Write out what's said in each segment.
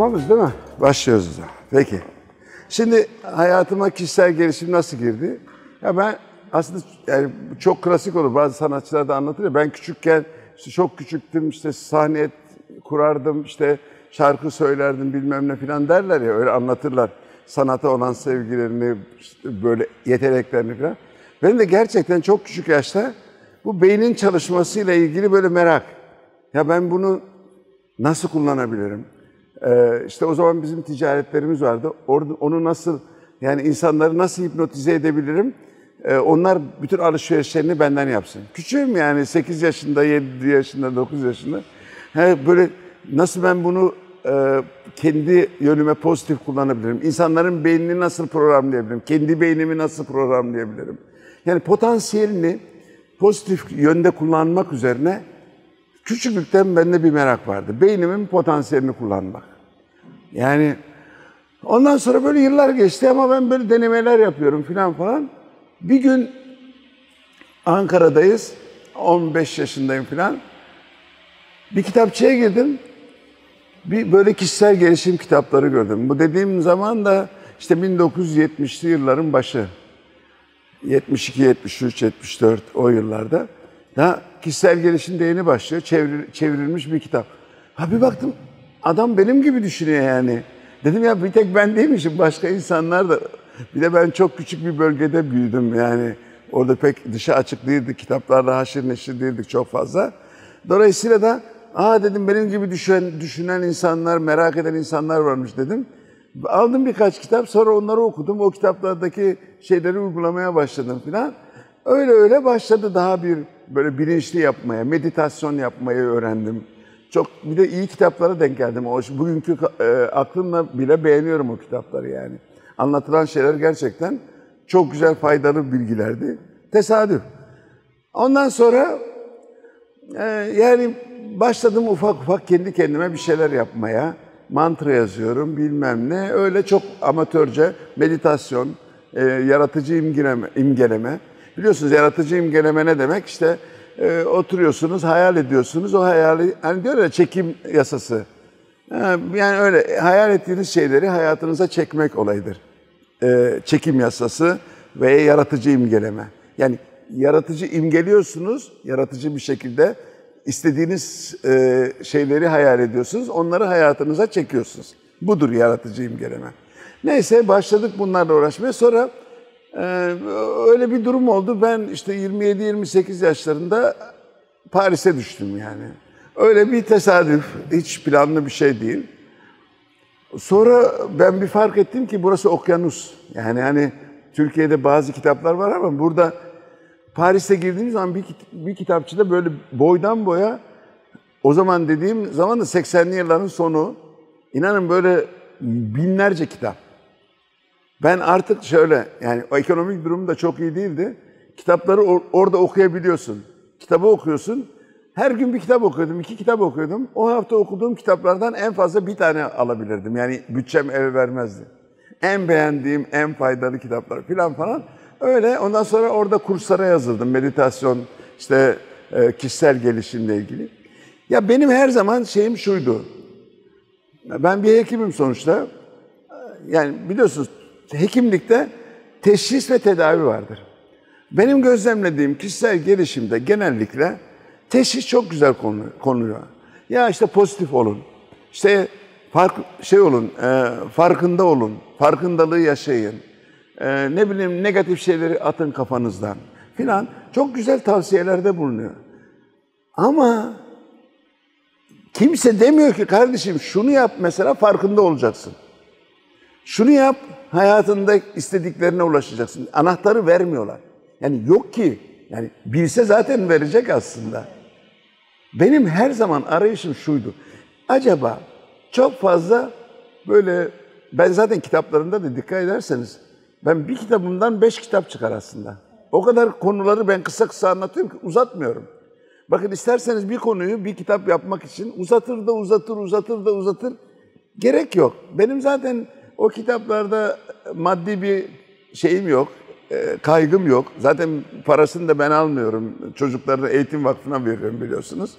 Tamamız değil mi? Başlıyoruz o zaman. Peki. Şimdi hayatıma kişisel gelişim nasıl girdi? Ya ben aslında yani çok klasik olur. Bazı sanatçılar da anlatır ya. Ben küçükken işte çok küçüktüm işte sahne kurardım işte şarkı söylerdim bilmem ne falan derler ya öyle anlatırlar. Sanata olan sevgilerini işte böyle yeteneklerini falan. Benim de gerçekten çok küçük yaşta bu beynin çalışmasıyla ilgili böyle merak. Ya ben bunu nasıl kullanabilirim? Ee, işte o zaman bizim ticaretlerimiz vardı. Onu nasıl yani insanları nasıl hipnotize edebilirim? Ee, onlar bütün alışverişlerini benden yapsın. Küçüğüm yani 8 yaşında, 7 yaşında, 9 yaşında. Böyle nasıl ben bunu e, kendi yönüme pozitif kullanabilirim? İnsanların beynini nasıl programlayabilirim? Kendi beynimi nasıl programlayabilirim? Yani potansiyelini pozitif yönde kullanmak üzerine küçüklükten bende bir merak vardı. Beynimin potansiyelini kullanmak. Yani ondan sonra böyle yıllar geçti ama ben böyle denemeler yapıyorum filan falan. Bir gün Ankara'dayız. 15 yaşındayım filan. Bir kitapçıya girdim. Bir böyle kişisel gelişim kitapları gördüm. Bu dediğim zaman da işte 1970'li yılların başı. 72, 73, 74 o yıllarda. Daha kişisel gelişim de yeni başlıyor. Çevrilmiş bir kitap. Ha bir baktım adam benim gibi düşünüyor yani. Dedim ya bir tek ben değilmişim başka insanlar da. Bir de ben çok küçük bir bölgede büyüdüm yani. Orada pek dışa açık değildik. Kitaplarla haşir neşir değildik çok fazla. Dolayısıyla da aa dedim benim gibi düşünen, düşünen insanlar, merak eden insanlar varmış dedim. Aldım birkaç kitap sonra onları okudum. O kitaplardaki şeyleri uygulamaya başladım filan. Öyle öyle başladı daha bir böyle bilinçli yapmaya, meditasyon yapmayı öğrendim. Çok bir de iyi kitaplara denk geldim. O bugünkü e, aklımla bile beğeniyorum o kitapları yani. Anlatılan şeyler gerçekten çok güzel faydalı bilgilerdi. Tesadüf. Ondan sonra e, yani başladım ufak ufak kendi kendime bir şeyler yapmaya. Mantra yazıyorum bilmem ne. Öyle çok amatörce meditasyon, e, yaratıcı imgeleme, imgeleme. Biliyorsunuz yaratıcı imgeleme ne demek? İşte e, oturuyorsunuz, hayal ediyorsunuz. O hayali, hani diyor ya çekim yasası. Yani öyle hayal ettiğiniz şeyleri hayatınıza çekmek olayıdır. E, çekim yasası ve yaratıcı imgeleme. Yani yaratıcı imgeliyorsunuz, yaratıcı bir şekilde istediğiniz e, şeyleri hayal ediyorsunuz, onları hayatınıza çekiyorsunuz. Budur yaratıcı imgeleme. Neyse başladık bunlarla uğraşmaya. Sonra öyle bir durum oldu. Ben işte 27-28 yaşlarında Paris'e düştüm yani. Öyle bir tesadüf, hiç planlı bir şey değil. Sonra ben bir fark ettim ki burası okyanus. Yani hani Türkiye'de bazı kitaplar var ama burada Paris'e girdiğim zaman bir, bir kitapçıda böyle boydan boya o zaman dediğim zaman da 80'li yılların sonu inanın böyle binlerce kitap. Ben artık şöyle yani o ekonomik durum da çok iyi değildi. Kitapları or- orada okuyabiliyorsun. Kitabı okuyorsun. Her gün bir kitap okuyordum, iki kitap okuyordum. O hafta okuduğum kitaplardan en fazla bir tane alabilirdim. Yani bütçem eve vermezdi. En beğendiğim, en faydalı kitaplar filan falan. Öyle ondan sonra orada kurslara yazıldım. Meditasyon, işte e, kişisel gelişimle ilgili. Ya benim her zaman şeyim şuydu. Ben bir hekimim sonuçta. Yani biliyorsunuz hekimlikte teşhis ve tedavi vardır. Benim gözlemlediğim kişisel gelişimde genellikle teşhis çok güzel konuluyor. Ya işte pozitif olun. İşte fark şey olun, e, farkında olun. Farkındalığı yaşayın e, ne bileyim negatif şeyleri atın kafanızdan filan. Çok güzel tavsiyelerde bulunuyor. Ama kimse demiyor ki kardeşim şunu yap mesela farkında olacaksın. Şunu yap hayatında istediklerine ulaşacaksın. Anahtarı vermiyorlar. Yani yok ki. Yani bilse zaten verecek aslında. Benim her zaman arayışım şuydu. Acaba çok fazla böyle ben zaten kitaplarında da dikkat ederseniz ben bir kitabımdan beş kitap çıkar aslında. O kadar konuları ben kısa kısa anlatıyorum ki uzatmıyorum. Bakın isterseniz bir konuyu bir kitap yapmak için uzatır da uzatır, uzatır da uzatır. Gerek yok. Benim zaten o kitaplarda maddi bir şeyim yok, e, kaygım yok. Zaten parasını da ben almıyorum. Çocukları da eğitim vakfına veriyorum biliyorsunuz.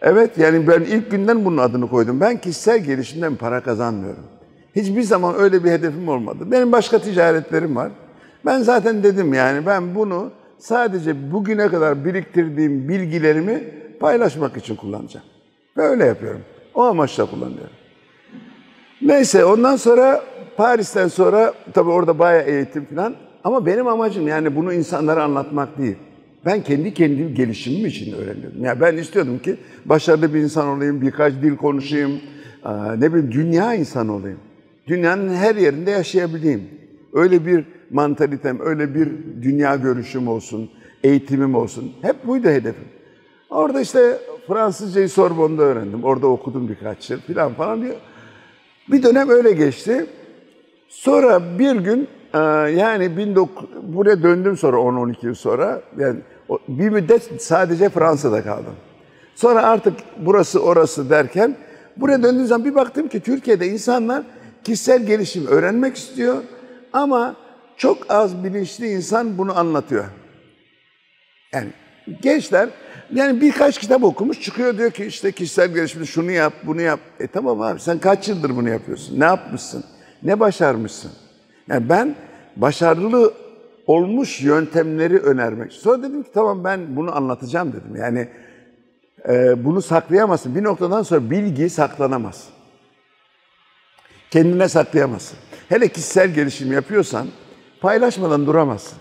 Evet yani ben ilk günden bunun adını koydum. Ben kişisel gelişimden para kazanmıyorum. Hiçbir zaman öyle bir hedefim olmadı. Benim başka ticaretlerim var. Ben zaten dedim yani ben bunu sadece bugüne kadar biriktirdiğim bilgilerimi paylaşmak için kullanacağım. Böyle yapıyorum. O amaçla kullanıyorum. Neyse ondan sonra Paris'ten sonra tabii orada bayağı eğitim falan. Ama benim amacım yani bunu insanlara anlatmak değil. Ben kendi kendi gelişimim için öğreniyordum. Yani ben istiyordum ki başarılı bir insan olayım, birkaç dil konuşayım, ne bileyim dünya insanı olayım. Dünyanın her yerinde yaşayabileyim. Öyle bir mantalitem, öyle bir dünya görüşüm olsun, eğitimim olsun. Hep buydu hedefim. Orada işte Fransızcayı Sorbon'da öğrendim. Orada okudum birkaç yıl falan falan diyor. Bir dönem öyle geçti. Sonra bir gün e, yani 19, buraya döndüm sonra 10-12 yıl sonra. Yani bir müddet sadece Fransa'da kaldım. Sonra artık burası orası derken buraya döndüğüm zaman bir baktım ki Türkiye'de insanlar kişisel gelişim öğrenmek istiyor ama çok az bilinçli insan bunu anlatıyor. Yani gençler yani birkaç kitap okumuş çıkıyor diyor ki işte kişisel gelişimde şunu yap, bunu yap. E tamam abi sen kaç yıldır bunu yapıyorsun? Ne yapmışsın? Ne başarmışsın? Yani ben başarılı olmuş yöntemleri önermek. Sonra dedim ki tamam ben bunu anlatacağım dedim. Yani e, bunu saklayamazsın. Bir noktadan sonra bilgi saklanamaz. Kendine saklayamazsın. Hele kişisel gelişim yapıyorsan paylaşmadan duramazsın.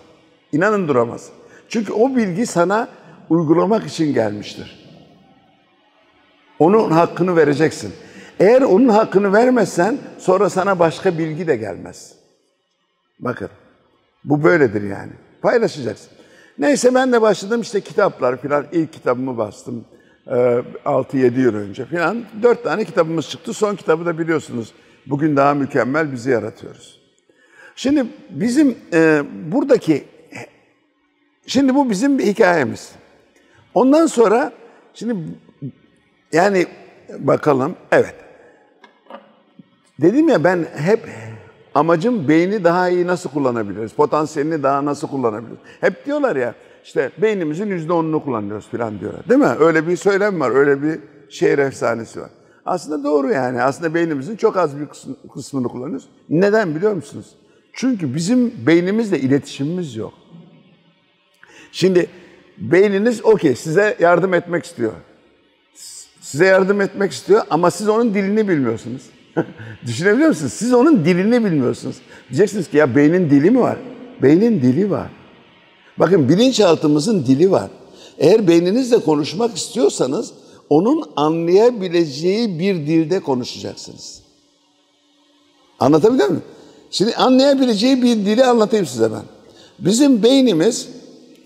İnanın duramazsın. Çünkü o bilgi sana uygulamak için gelmiştir. Onun hakkını vereceksin. Eğer onun hakkını vermezsen sonra sana başka bilgi de gelmez. Bakın bu böyledir yani. Paylaşacaksın. Neyse ben de başladım işte kitaplar filan. İlk kitabımı bastım. 6-7 yıl önce filan. Dört tane kitabımız çıktı. Son kitabı da biliyorsunuz. Bugün daha mükemmel bizi yaratıyoruz. Şimdi bizim e, buradaki Şimdi bu bizim bir hikayemiz. Ondan sonra şimdi yani bakalım evet. Dedim ya ben hep amacım beyni daha iyi nasıl kullanabiliriz? Potansiyelini daha nasıl kullanabiliriz? Hep diyorlar ya işte beynimizin yüzde onunu kullanıyoruz falan diyorlar. Değil mi? Öyle bir söylem var. Öyle bir şehir efsanesi var. Aslında doğru yani. Aslında beynimizin çok az bir kısmını kullanıyoruz. Neden biliyor musunuz? Çünkü bizim beynimizle iletişimimiz yok. Şimdi beyniniz okey size yardım etmek istiyor. Size yardım etmek istiyor ama siz onun dilini bilmiyorsunuz. Düşünebiliyor musunuz? Siz onun dilini bilmiyorsunuz. Diyeceksiniz ki ya beynin dili mi var? Beynin dili var. Bakın bilinçaltımızın dili var. Eğer beyninizle konuşmak istiyorsanız onun anlayabileceği bir dilde konuşacaksınız. Anlatabiliyor muyum? Şimdi anlayabileceği bir dili anlatayım size ben. Bizim beynimiz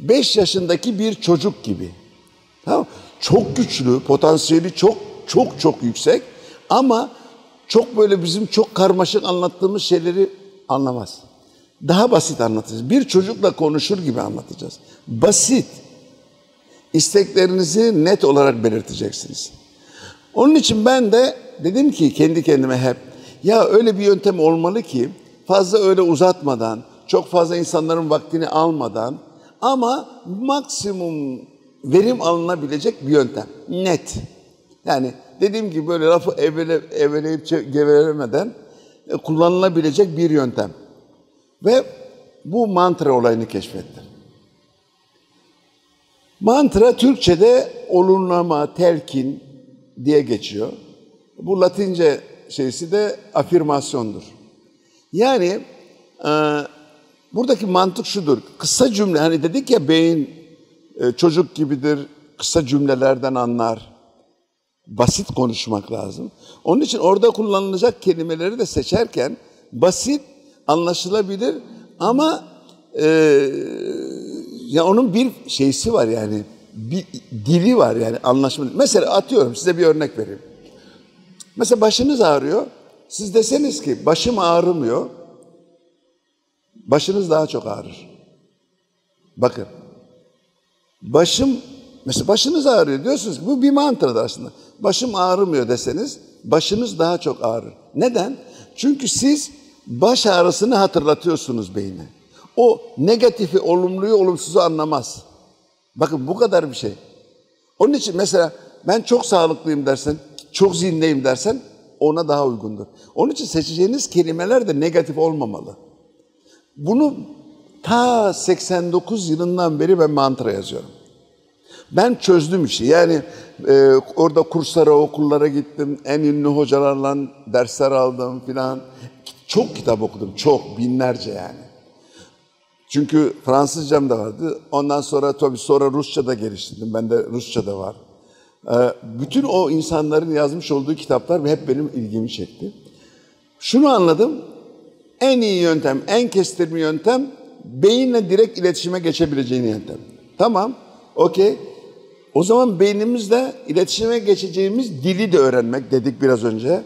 5 yaşındaki bir çocuk gibi. Tamam Çok güçlü, potansiyeli çok çok çok yüksek ama çok böyle bizim çok karmaşık anlattığımız şeyleri anlamaz. Daha basit anlatacağız. Bir çocukla konuşur gibi anlatacağız. Basit. İsteklerinizi net olarak belirteceksiniz. Onun için ben de dedim ki kendi kendime hep ya öyle bir yöntem olmalı ki fazla öyle uzatmadan, çok fazla insanların vaktini almadan ama maksimum verim alınabilecek bir yöntem. Net. Yani dediğim gibi böyle lafı evele, eveleyip gevelemeden e, kullanılabilecek bir yöntem. Ve bu mantra olayını keşfettim. Mantra Türkçe'de olumlama, telkin diye geçiyor. Bu Latince şeysi de afirmasyondur. Yani e, buradaki mantık şudur. Kısa cümle hani dedik ya beyin e, çocuk gibidir, kısa cümlelerden anlar. Basit konuşmak lazım. Onun için orada kullanılacak kelimeleri de seçerken basit, anlaşılabilir ama e, ya onun bir şeysi var yani bir dili var yani anlaşma. Mesela atıyorum size bir örnek vereyim. Mesela başınız ağrıyor. Siz deseniz ki başım ağrımıyor. Başınız daha çok ağrır. Bakın. Başım mesela başınız ağrıyor diyorsunuz. Bu bir mantradır aslında. Başım ağrımıyor deseniz başınız daha çok ağrır. Neden? Çünkü siz baş ağrısını hatırlatıyorsunuz beyne. O negatifi, olumluyu, olumsuzu anlamaz. Bakın bu kadar bir şey. Onun için mesela ben çok sağlıklıyım dersen, çok zihindeyim dersen ona daha uygundur. Onun için seçeceğiniz kelimeler de negatif olmamalı. Bunu ta 89 yılından beri ben mantra yazıyorum. Ben çözdüm işi. Yani e, orada kurslara, okullara gittim. En ünlü hocalarla dersler aldım filan. Çok kitap okudum. Çok, binlerce yani. Çünkü Fransızcam da vardı. Ondan sonra tabii sonra Rusça da geliştirdim. Ben de Rusça da var. E, bütün o insanların yazmış olduğu kitaplar hep benim ilgimi çekti. Şunu anladım. En iyi yöntem, en kestirme yöntem beyinle direkt iletişime geçebileceğin yöntem. Tamam, okey. O zaman beynimizle iletişime geçeceğimiz dili de öğrenmek dedik biraz önce.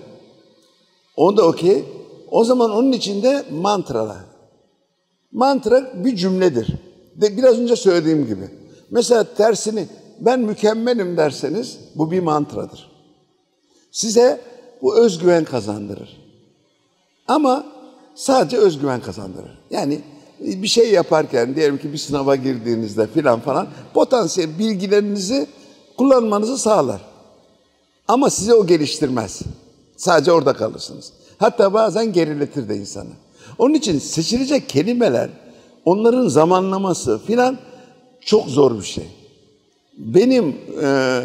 O da okey. O zaman onun içinde mantralar. Mantra bir cümledir. De biraz önce söylediğim gibi. Mesela tersini ben mükemmelim derseniz bu bir mantradır. Size bu özgüven kazandırır. Ama sadece özgüven kazandırır. Yani bir şey yaparken diyelim ki bir sınava girdiğinizde filan falan potansiyel bilgilerinizi kullanmanızı sağlar. Ama size o geliştirmez. Sadece orada kalırsınız. Hatta bazen geriletir de insanı. Onun için seçilecek kelimeler, onların zamanlaması filan çok zor bir şey. Benim e,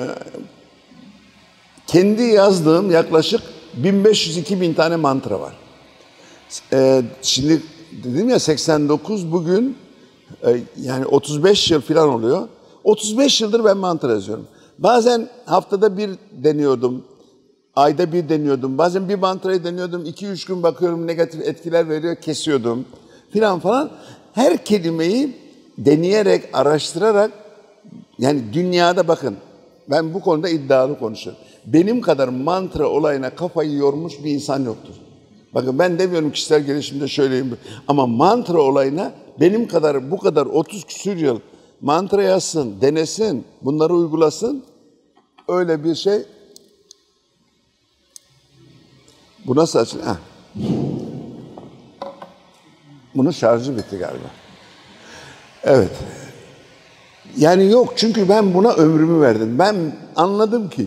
kendi yazdığım yaklaşık 1500-2000 tane mantra var. E, şimdi dedim ya 89 bugün e, yani 35 yıl falan oluyor. 35 yıldır ben mantra yazıyorum. Bazen haftada bir deniyordum. Ayda bir deniyordum. Bazen bir mantrayı deniyordum. 2-3 gün bakıyorum negatif etkiler veriyor, kesiyordum. Filan falan. Her kelimeyi deneyerek, araştırarak yani dünyada bakın ben bu konuda iddialı konuşuyorum. Benim kadar mantra olayına kafayı yormuş bir insan yoktur. Bakın ben demiyorum kişisel gelişimde şöyleyim ama mantra olayına benim kadar bu kadar 30 küsür yıl mantra yazsın, denesin, bunları uygulasın. Öyle bir şey. Bu nasıl açılıyor? Heh. Bunun şarjı bitti galiba. Evet. Yani yok çünkü ben buna ömrümü verdim. Ben anladım ki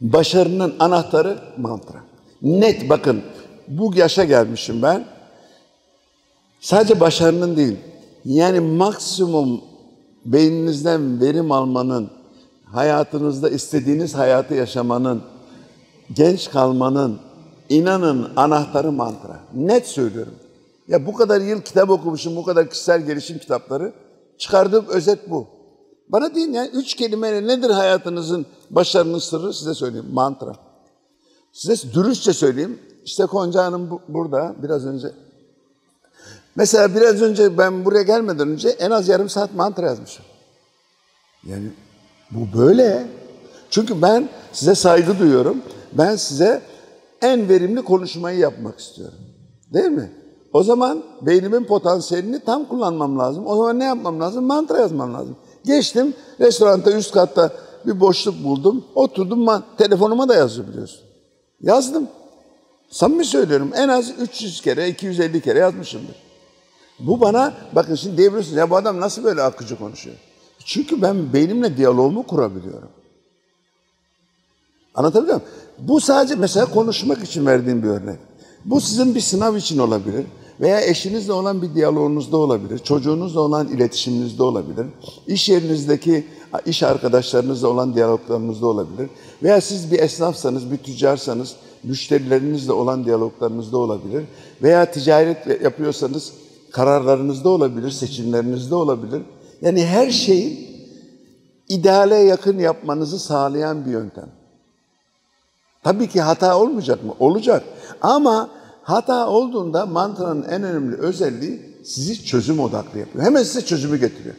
başarının anahtarı mantra. Net bakın bu yaşa gelmişim ben. Sadece başarının değil. Yani maksimum beyninizden verim almanın, hayatınızda istediğiniz hayatı yaşamanın, genç kalmanın, inanın anahtarı mantra. Net söylüyorum. Ya bu kadar yıl kitap okumuşum, bu kadar kişisel gelişim kitapları. Çıkardığım özet bu. Bana deyin ya üç kelimeyle nedir hayatınızın başarının sırrı size söyleyeyim. Mantra. Size dürüstçe söyleyeyim. İşte Konca Hanım bu, burada biraz önce. Mesela biraz önce ben buraya gelmeden önce en az yarım saat mantra yazmışım. Yani bu böyle. Çünkü ben size saygı duyuyorum. Ben size en verimli konuşmayı yapmak istiyorum. Değil mi? O zaman beynimin potansiyelini tam kullanmam lazım. O zaman ne yapmam lazım? Mantra yazmam lazım. Geçtim restoranda üst katta bir boşluk buldum. Oturdum telefonuma da yazabiliyorsun. Yazdım. Samimi söylüyorum en az 300 kere, 250 kere yazmışımdır. Bu bana, bakın şimdi diyebilirsiniz ya bu adam nasıl böyle akıcı konuşuyor? Çünkü ben beynimle diyaloğumu kurabiliyorum. Anlatabiliyor muyum? Bu sadece mesela konuşmak için verdiğim bir örnek. Bu sizin bir sınav için olabilir veya eşinizle olan bir diyaloğunuzda olabilir, çocuğunuzla olan iletişiminizde olabilir, iş yerinizdeki iş arkadaşlarınızla olan diyaloglarınızda olabilir veya siz bir esnafsanız, bir tüccarsanız müşterilerinizle olan diyaloglarınızda olabilir veya ticaret yapıyorsanız kararlarınızda olabilir, seçimlerinizde olabilir. Yani her şeyi ideale yakın yapmanızı sağlayan bir yöntem. Tabii ki hata olmayacak mı? Olacak. Ama hata olduğunda mantranın en önemli özelliği sizi çözüm odaklı yapıyor. Hemen size çözümü getiriyor.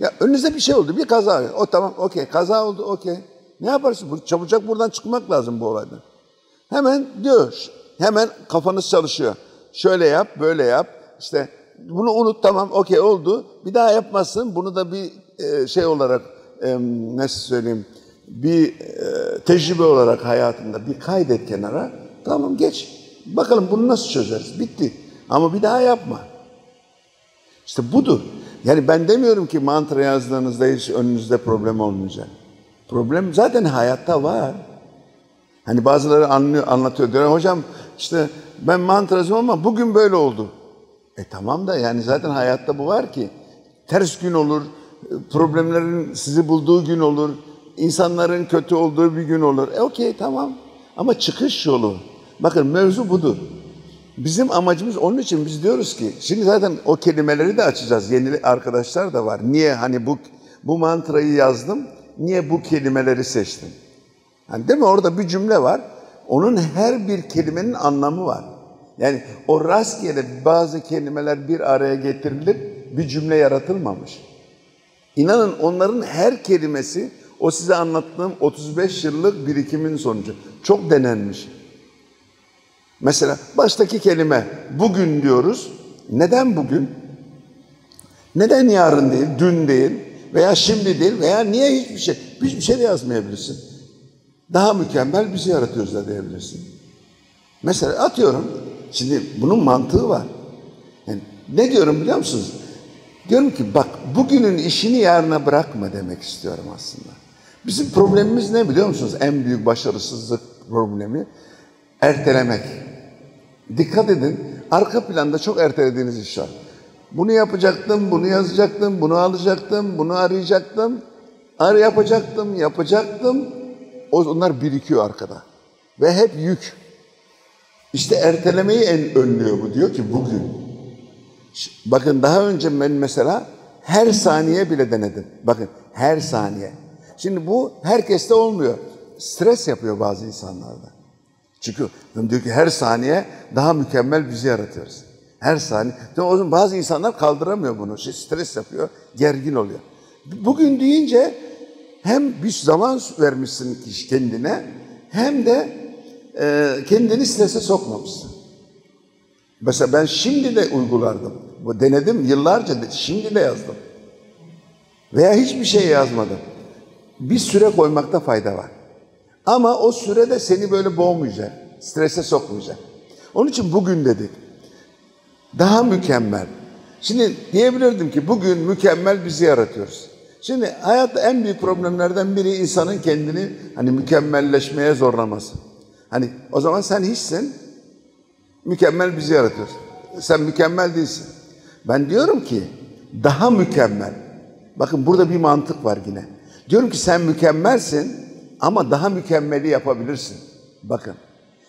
Ya önünüzde bir şey oldu, bir kaza. O tamam, okey. Kaza oldu, okey. Ne yaparsın? Çabucak buradan çıkmak lazım bu olaydan. Hemen diyor, hemen kafanız çalışıyor. Şöyle yap, böyle yap. İşte bunu unut tamam, okey oldu. Bir daha yapmazsın. Bunu da bir e, şey olarak, e, nasıl söyleyeyim, bir e, tecrübe olarak hayatında bir kaydet kenara. Tamam geç. Bakalım bunu nasıl çözeriz? Bitti. Ama bir daha yapma. İşte budur. Yani ben demiyorum ki mantra yazdığınızda hiç önünüzde problem olmayacak. Problem zaten hayatta var. Hani bazıları anlıyor, anlatıyor diyor hocam işte ben mantracıyım ama bugün böyle oldu. E tamam da yani zaten hayatta bu var ki ters gün olur, problemlerin sizi bulduğu gün olur, insanların kötü olduğu bir gün olur. E okey tamam ama çıkış yolu. Bakın mevzu budur. Bizim amacımız onun için biz diyoruz ki şimdi zaten o kelimeleri de açacağız. Yeni arkadaşlar da var. Niye hani bu bu mantrayı yazdım? Niye bu kelimeleri seçtim? Hani değil mi orada bir cümle var. Onun her bir kelimenin anlamı var. Yani o rastgele bazı kelimeler bir araya getirilip bir cümle yaratılmamış. İnanın onların her kelimesi o size anlattığım 35 yıllık birikimin sonucu. Çok denenmiş. Mesela baştaki kelime bugün diyoruz. Neden bugün? Neden yarın değil, dün değil veya şimdi değil veya niye hiçbir şey? Hiçbir şey de yazmayabilirsin. Daha mükemmel bizi yaratıyoruz da diyebilirsin. Mesela atıyorum, şimdi bunun mantığı var. Yani ne diyorum biliyor musunuz? Diyorum ki bak bugünün işini yarına bırakma demek istiyorum aslında. Bizim problemimiz ne biliyor musunuz? En büyük başarısızlık problemi ertelemek. Dikkat edin, arka planda çok ertelediğiniz iş var. Bunu yapacaktım, bunu yazacaktım, bunu alacaktım, bunu arayacaktım. Ar yapacaktım, yapacaktım. Onlar birikiyor arkada. Ve hep yük. İşte ertelemeyi en önlüyor bu. Diyor ki bugün. Bakın daha önce ben mesela her saniye bile denedim. Bakın her saniye. Şimdi bu herkeste olmuyor. Stres yapıyor bazı insanlarda. Çünkü diyor ki her saniye daha mükemmel bizi yaratıyoruz. Her saniye. O zaman bazı insanlar kaldıramıyor bunu. Şey, stres yapıyor, gergin oluyor. Bugün deyince hem bir zaman vermişsin kendine hem de e, kendini strese sokmamışsın. Mesela ben şimdi de uygulardım. Bu denedim yıllarca de, şimdi de yazdım. Veya hiçbir şey yazmadım. Bir süre koymakta fayda var. Ama o sürede seni böyle boğmayacak, strese sokmayacak. Onun için bugün dedik. Daha mükemmel. Şimdi diyebilirdim ki bugün mükemmel bizi yaratıyoruz. Şimdi hayatta en büyük problemlerden biri insanın kendini hani mükemmelleşmeye zorlaması. Hani o zaman sen hiçsin, mükemmel bizi yaratıyorsun. Sen mükemmel değilsin. Ben diyorum ki daha mükemmel. Bakın burada bir mantık var yine. Diyorum ki sen mükemmelsin ama daha mükemmeli yapabilirsin. Bakın.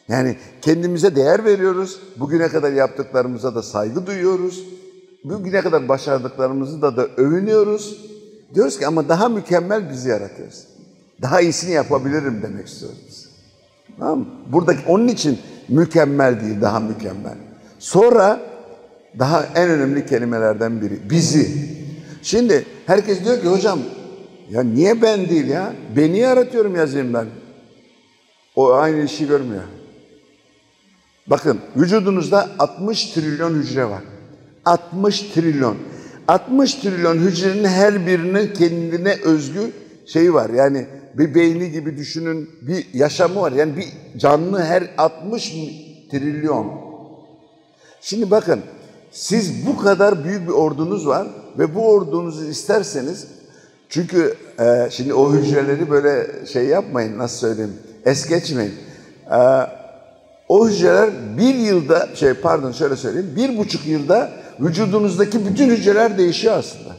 Yani kendimize değer veriyoruz. Bugüne kadar yaptıklarımıza da saygı duyuyoruz. Bugüne kadar başardıklarımızı da da övünüyoruz. Diyoruz ki ama daha mükemmel bizi yaratıyoruz. Daha iyisini yapabilirim demek istiyoruz. Tamam? Buradaki onun için mükemmel değil, daha mükemmel. Sonra daha en önemli kelimelerden biri bizi. Şimdi herkes diyor ki hocam ya niye ben değil ya? Beni yaratıyorum yazayım ben. O aynı işi görmüyor. Bakın vücudunuzda 60 trilyon hücre var. 60 trilyon. 60 trilyon hücrenin her birinin kendine özgü şeyi var. Yani bir beyni gibi düşünün bir yaşamı var. Yani bir canlı her 60 trilyon. Şimdi bakın siz bu kadar büyük bir ordunuz var ve bu ordunuzu isterseniz çünkü e, şimdi o hücreleri böyle şey yapmayın nasıl söyleyeyim es geçmeyin. E, o hücreler bir yılda şey pardon şöyle söyleyeyim bir buçuk yılda vücudunuzdaki bütün hücreler değişiyor aslında.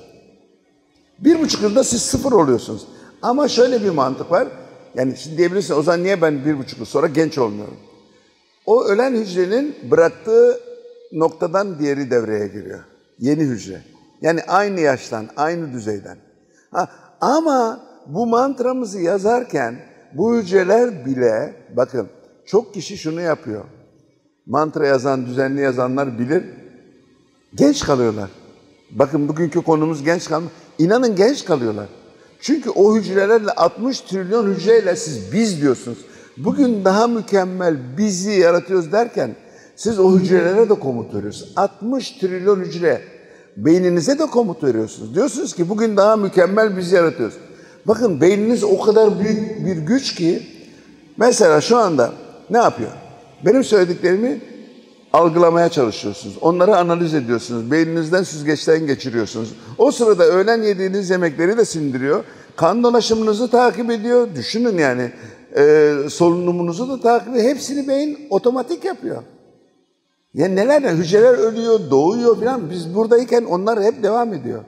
Bir buçuk yılda siz sıfır oluyorsunuz. Ama şöyle bir mantık var. Yani şimdi diyebilirsin o zaman niye ben bir buçuk yıl sonra genç olmuyorum? O ölen hücrenin bıraktığı noktadan diğeri devreye giriyor. Yeni hücre. Yani aynı yaştan, aynı düzeyden. Ha, ama bu mantramızı yazarken bu hücreler bile bakın çok kişi şunu yapıyor. Mantra yazan, düzenli yazanlar bilir. Genç kalıyorlar. Bakın bugünkü konumuz genç kalma. İnanın genç kalıyorlar. Çünkü o hücrelerle 60 trilyon hücreyle siz biz diyorsunuz. Bugün daha mükemmel bizi yaratıyoruz derken siz o hücrelere de komut veriyorsunuz. 60 trilyon hücre beyninize de komut veriyorsunuz. Diyorsunuz ki bugün daha mükemmel bizi yaratıyoruz. Bakın beyniniz o kadar büyük bir güç ki mesela şu anda ne yapıyor? Benim söylediklerimi algılamaya çalışıyorsunuz. Onları analiz ediyorsunuz. Beyninizden süzgeçten geçiriyorsunuz. O sırada öğlen yediğiniz yemekleri de sindiriyor. Kan dolaşımınızı takip ediyor. Düşünün yani e, solunumunuzu da takip ediyor. Hepsini beyin otomatik yapıyor. Yani neler ne hücreler ölüyor, doğuyor falan. Biz buradayken onlar hep devam ediyor.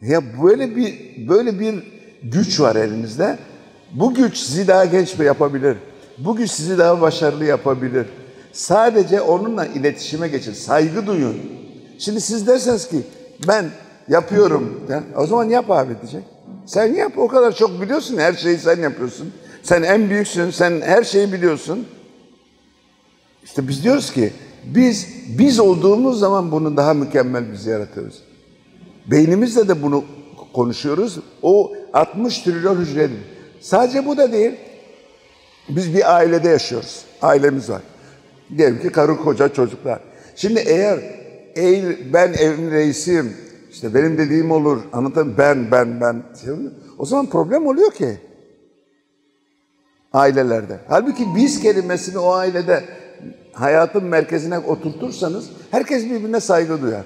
Ya böyle bir böyle bir güç var elinizde. Bu güç sizi daha genç yapabilir. Bu güç sizi daha başarılı yapabilir. Sadece onunla iletişime geçin. Saygı duyun. Şimdi siz derseniz ki ben yapıyorum. Ya, o zaman yap abi diyecek. Sen yap o kadar çok biliyorsun. Her şeyi sen yapıyorsun. Sen en büyüksün. Sen her şeyi biliyorsun. İşte biz diyoruz ki biz biz olduğumuz zaman bunu daha mükemmel biz yaratıyoruz. Beynimizle de bunu konuşuyoruz. O 60 trilyon hücredir. Sadece bu da değil. Biz bir ailede yaşıyoruz. Ailemiz var. Diyelim ki karı koca çocuklar. Şimdi eğer ben evin reisiyim, işte benim dediğim olur, anlatayım ben, ben, ben. O zaman problem oluyor ki ailelerde. Halbuki biz kelimesini o ailede hayatın merkezine oturtursanız herkes birbirine saygı duyar.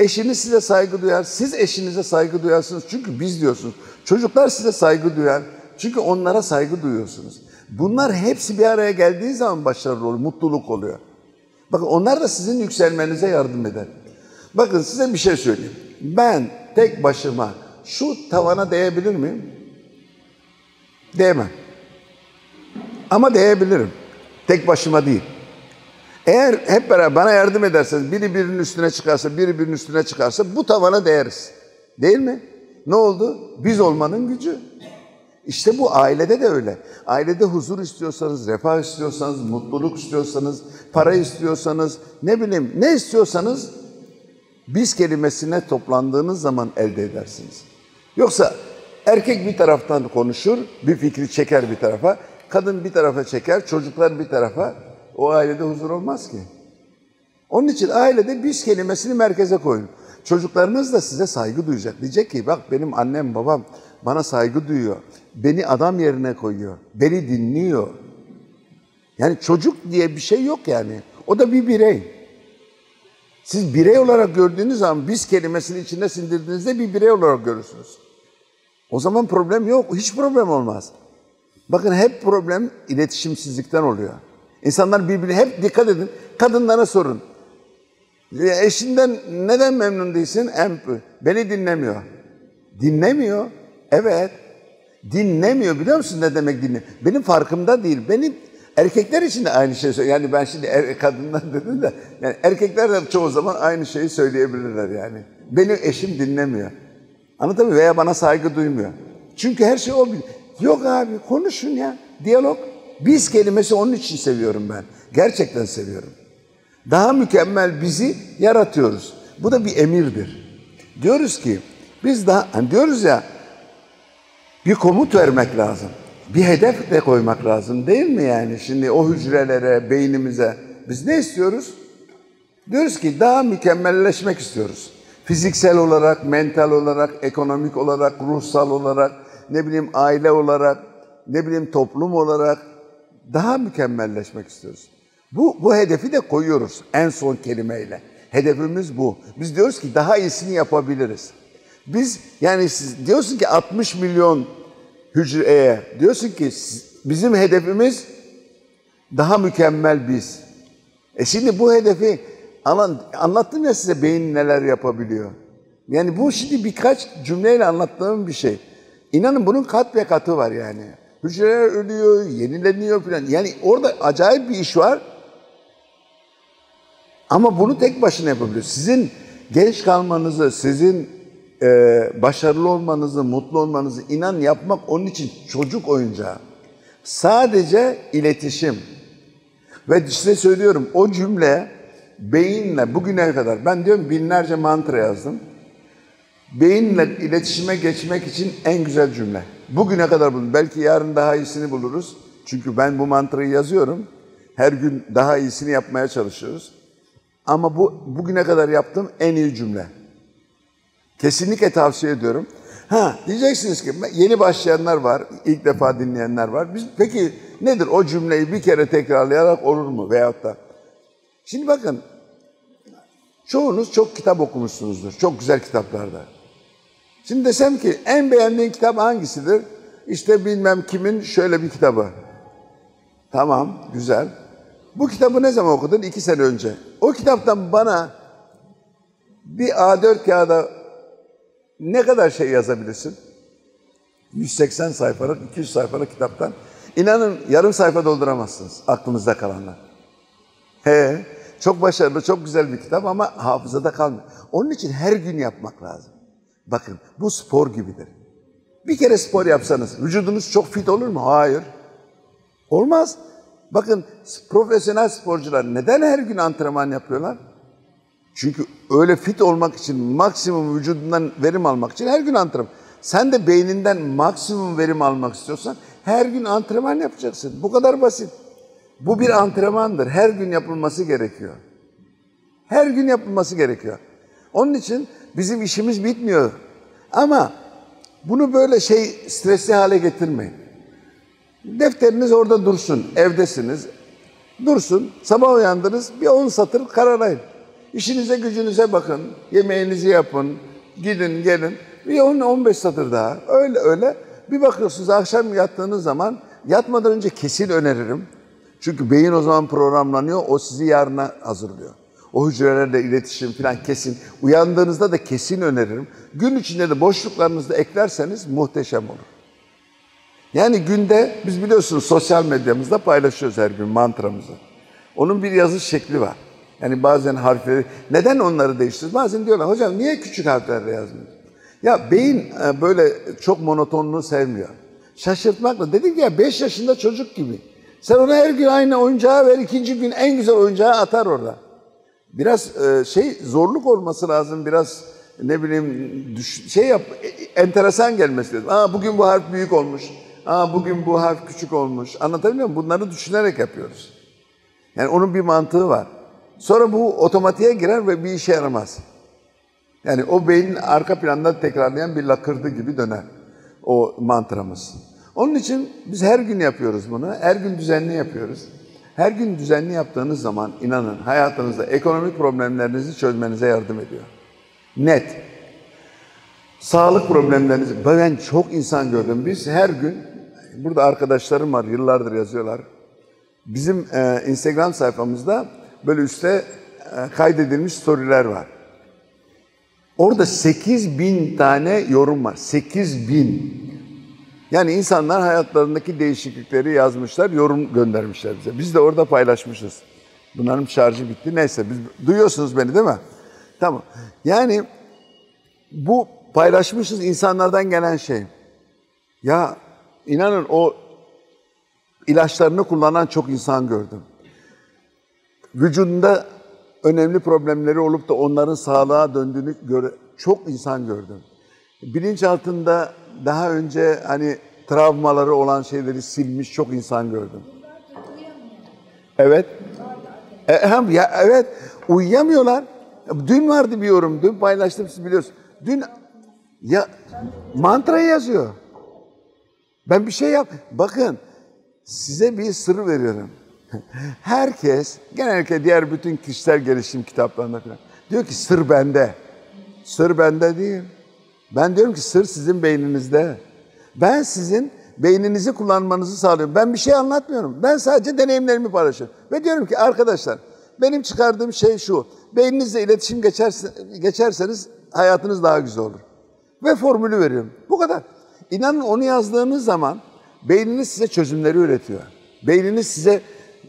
Eşiniz size saygı duyar, siz eşinize saygı duyarsınız çünkü biz diyorsunuz. Çocuklar size saygı duyar çünkü onlara saygı duyuyorsunuz. Bunlar hepsi bir araya geldiği zaman başarılı olur, mutluluk oluyor. Bakın onlar da sizin yükselmenize yardım eder. Bakın size bir şey söyleyeyim. Ben tek başıma şu tavana değebilir miyim? Değmem. Ama değebilirim. Tek başıma değil. Eğer hep beraber bana yardım ederseniz, biri birinin üstüne çıkarsa, biri birinin üstüne çıkarsa bu tavana değeriz. Değil mi? Ne oldu? Biz olmanın gücü. İşte bu ailede de öyle. Ailede huzur istiyorsanız, refah istiyorsanız, mutluluk istiyorsanız, para istiyorsanız, ne bileyim ne istiyorsanız biz kelimesine toplandığınız zaman elde edersiniz. Yoksa erkek bir taraftan konuşur, bir fikri çeker bir tarafa, kadın bir tarafa çeker, çocuklar bir tarafa. O ailede huzur olmaz ki. Onun için ailede biz kelimesini merkeze koyun. Çocuklarınız da size saygı duyacak. Diyecek ki bak benim annem babam bana saygı duyuyor. Beni adam yerine koyuyor. Beni dinliyor. Yani çocuk diye bir şey yok yani. O da bir birey. Siz birey olarak gördüğünüz zaman biz kelimesini içine sindirdiğinizde bir birey olarak görürsünüz. O zaman problem yok. Hiç problem olmaz. Bakın hep problem iletişimsizlikten oluyor. İnsanlar birbirine hep dikkat edin. Kadınlara sorun. Eşinden neden memnun değilsin? Beni dinlemiyor. Dinlemiyor. Evet. Dinlemiyor biliyor musun ne demek dinle? Benim farkımda değil. Benim erkekler için de aynı şey söylüyor. Yani ben şimdi er, kadınlar dedim de yani erkekler de çoğu zaman aynı şeyi söyleyebilirler yani. Benim eşim dinlemiyor. Anlatabiliyor Veya bana saygı duymuyor. Çünkü her şey o. Yok abi konuşun ya. Diyalog. Biz kelimesi onun için seviyorum ben. Gerçekten seviyorum. Daha mükemmel bizi yaratıyoruz. Bu da bir emirdir. Diyoruz ki biz daha hani diyoruz ya bir komut vermek lazım. Bir hedef de koymak lazım değil mi yani? Şimdi o hücrelere, beynimize biz ne istiyoruz? Diyoruz ki daha mükemmelleşmek istiyoruz. Fiziksel olarak, mental olarak, ekonomik olarak, ruhsal olarak, ne bileyim aile olarak, ne bileyim toplum olarak daha mükemmelleşmek istiyoruz. Bu, bu hedefi de koyuyoruz en son kelimeyle. Hedefimiz bu. Biz diyoruz ki daha iyisini yapabiliriz. Biz yani siz diyorsun ki 60 milyon hücreye diyorsun ki bizim hedefimiz daha mükemmel biz. E şimdi bu hedefi anlattım ya size beyin neler yapabiliyor. Yani bu şimdi birkaç cümleyle anlattığım bir şey. İnanın bunun kat ve katı var yani. Hücreler ölüyor, yenileniyor falan. Yani orada acayip bir iş var. Ama bunu tek başına yapabiliyor. Sizin genç kalmanızı, sizin e, başarılı olmanızı, mutlu olmanızı inan yapmak onun için çocuk oyuncağı. Sadece iletişim. Ve size söylüyorum o cümle beyinle bugüne kadar ben diyorum binlerce mantra yazdım. Beyinle iletişime geçmek için en güzel cümle. Bugüne kadar bunu. Belki yarın daha iyisini buluruz. Çünkü ben bu mantrayı yazıyorum. Her gün daha iyisini yapmaya çalışıyoruz. Ama bu bugüne kadar yaptığım en iyi cümle. Kesinlikle tavsiye ediyorum. Ha diyeceksiniz ki yeni başlayanlar var, ilk defa dinleyenler var. Biz, peki nedir o cümleyi bir kere tekrarlayarak olur mu veyahut da? Şimdi bakın, çoğunuz çok kitap okumuşsunuzdur, çok güzel kitaplarda. Şimdi desem ki en beğendiğin kitap hangisidir? İşte bilmem kimin şöyle bir kitabı. Tamam, güzel. Bu kitabı ne zaman okudun? İki sene önce. O kitaptan bana bir A4 kağıda ne kadar şey yazabilirsin? 180 sayfalık, 200 sayfalık kitaptan. İnanın yarım sayfa dolduramazsınız aklınızda kalanlar. He, çok başarılı, çok güzel bir kitap ama hafızada kalmıyor. Onun için her gün yapmak lazım. Bakın bu spor gibidir. Bir kere spor yapsanız vücudunuz çok fit olur mu? Hayır. Olmaz. Bakın profesyonel sporcular neden her gün antrenman yapıyorlar? Çünkü öyle fit olmak için, maksimum vücudundan verim almak için her gün antrenman. Sen de beyninden maksimum verim almak istiyorsan her gün antrenman yapacaksın. Bu kadar basit. Bu bir antrenmandır. Her gün yapılması gerekiyor. Her gün yapılması gerekiyor. Onun için bizim işimiz bitmiyor. Ama bunu böyle şey stresli hale getirmeyin. Defteriniz orada dursun. Evdesiniz. Dursun. Sabah uyandınız. Bir 10 satır kararayın. İşinize gücünüze bakın. Yemeğinizi yapın. Gidin gelin. Bir 10-15 satır daha. Öyle öyle. Bir bakıyorsunuz akşam yattığınız zaman yatmadan önce kesin öneririm. Çünkü beyin o zaman programlanıyor. O sizi yarına hazırlıyor. O hücrelerle iletişim falan kesin. Uyandığınızda da kesin öneririm. Gün içinde de boşluklarınızda eklerseniz muhteşem olur. Yani günde biz biliyorsunuz sosyal medyamızda paylaşıyoruz her gün mantramızı. Onun bir yazış şekli var. Yani bazen harfleri, neden onları değiştiriyoruz? Bazen diyorlar hocam niye küçük harflerle yazmıyorsun? Ya beyin e, böyle çok monotonluğu sevmiyor. Şaşırtmakla. Dedik ya 5 yaşında çocuk gibi. Sen ona her gün aynı oyuncağı ver, ikinci gün en güzel oyuncağı atar orada. Biraz e, şey zorluk olması lazım, biraz ne bileyim düş, şey yap, e, enteresan gelmesi lazım. Aa bugün bu harf büyük olmuş, aa bugün bu harf küçük olmuş. Anlatabiliyor muyum? Bunları düşünerek yapıyoruz. Yani onun bir mantığı var. Sonra bu otomatiğe girer ve bir işe yaramaz. Yani o beynin arka planda tekrarlayan bir lakırdı gibi döner o mantramız. Onun için biz her gün yapıyoruz bunu. Her gün düzenli yapıyoruz. Her gün düzenli yaptığınız zaman inanın hayatınızda ekonomik problemlerinizi çözmenize yardım ediyor. Net. Sağlık problemlerinizi, ben çok insan gördüm. Biz her gün, burada arkadaşlarım var yıllardır yazıyorlar. Bizim e, Instagram sayfamızda böyle üstte e, kaydedilmiş storyler var. Orada 8 bin tane yorum var. 8 bin. Yani insanlar hayatlarındaki değişiklikleri yazmışlar, yorum göndermişler bize. Biz de orada paylaşmışız. Bunların şarjı bitti. Neyse biz duyuyorsunuz beni değil mi? Tamam. Yani bu paylaşmışız insanlardan gelen şey. Ya inanın o ilaçlarını kullanan çok insan gördüm. Vücudunda önemli problemleri olup da onların sağlığa döndüğünü göre çok insan gördüm. Bilinç altında daha önce hani travmaları olan şeyleri silmiş çok insan gördüm. Evet. E, hem ya evet uyuyamıyorlar. Dün vardı bir yorum. Dün paylaştım siz biliyorsunuz. Dün ya mantrayı yazıyor. Ben bir şey yap. Bakın size bir sır veriyorum. Herkes genellikle diğer bütün kişisel gelişim kitaplarında falan diyor ki sır bende. Sır bende değil. Ben diyorum ki sır sizin beyninizde. Ben sizin beyninizi kullanmanızı sağlıyorum. Ben bir şey anlatmıyorum. Ben sadece deneyimlerimi paylaşıyorum. Ve diyorum ki arkadaşlar benim çıkardığım şey şu. Beyninizle iletişim geçerse, geçerseniz hayatınız daha güzel olur. Ve formülü veriyorum. Bu kadar. İnanın onu yazdığınız zaman beyniniz size çözümleri üretiyor. Beyniniz size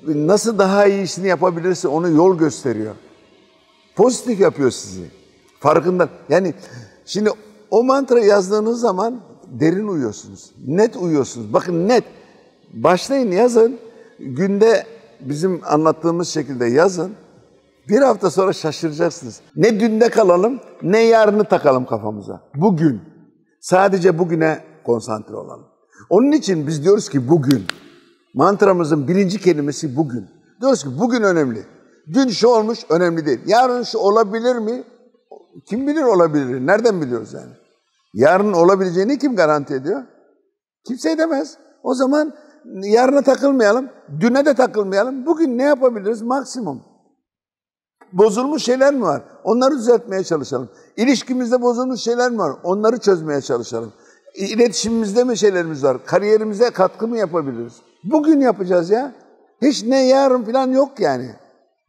nasıl daha iyisini yapabilirse onu yol gösteriyor. Pozitif yapıyor sizi. Farkında. Yani şimdi o mantra yazdığınız zaman derin uyuyorsunuz. Net uyuyorsunuz. Bakın net. Başlayın yazın. Günde bizim anlattığımız şekilde yazın. Bir hafta sonra şaşıracaksınız. Ne dünde kalalım ne yarını takalım kafamıza. Bugün. Sadece bugüne konsantre olalım. Onun için biz diyoruz ki bugün. Mantramızın birinci kelimesi bugün. Diyoruz ki bugün önemli. Dün şu olmuş önemli değil. Yarın şu olabilir mi? Kim bilir olabilir. Nereden biliyoruz yani? Yarın olabileceğini kim garanti ediyor? Kimse edemez. O zaman yarına takılmayalım, düne de takılmayalım. Bugün ne yapabiliriz maksimum? Bozulmuş şeyler mi var? Onları düzeltmeye çalışalım. İlişkimizde bozulmuş şeyler mi var? Onları çözmeye çalışalım. İletişimimizde mi şeylerimiz var? Kariyerimize katkı mı yapabiliriz? Bugün yapacağız ya. Hiç ne yarın falan yok yani.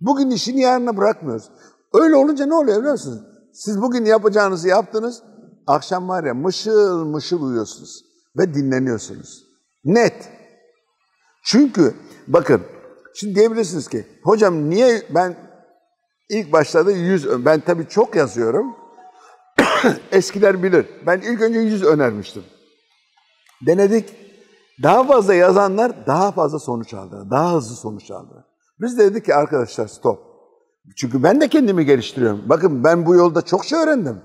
Bugün işini yarına bırakmıyoruz. Öyle olunca ne oluyor biliyor musunuz? Siz bugün yapacağınızı yaptınız. Akşam var ya mışıl mışıl uyuyorsunuz. Ve dinleniyorsunuz. Net. Çünkü bakın şimdi diyebilirsiniz ki hocam niye ben ilk başlarda yüz ben tabii çok yazıyorum. Eskiler bilir. Ben ilk önce yüz önermiştim. Denedik. Daha fazla yazanlar daha fazla sonuç aldı. Daha hızlı sonuç aldı. Biz de dedik ki arkadaşlar stop. Çünkü ben de kendimi geliştiriyorum. Bakın ben bu yolda çok şey öğrendim.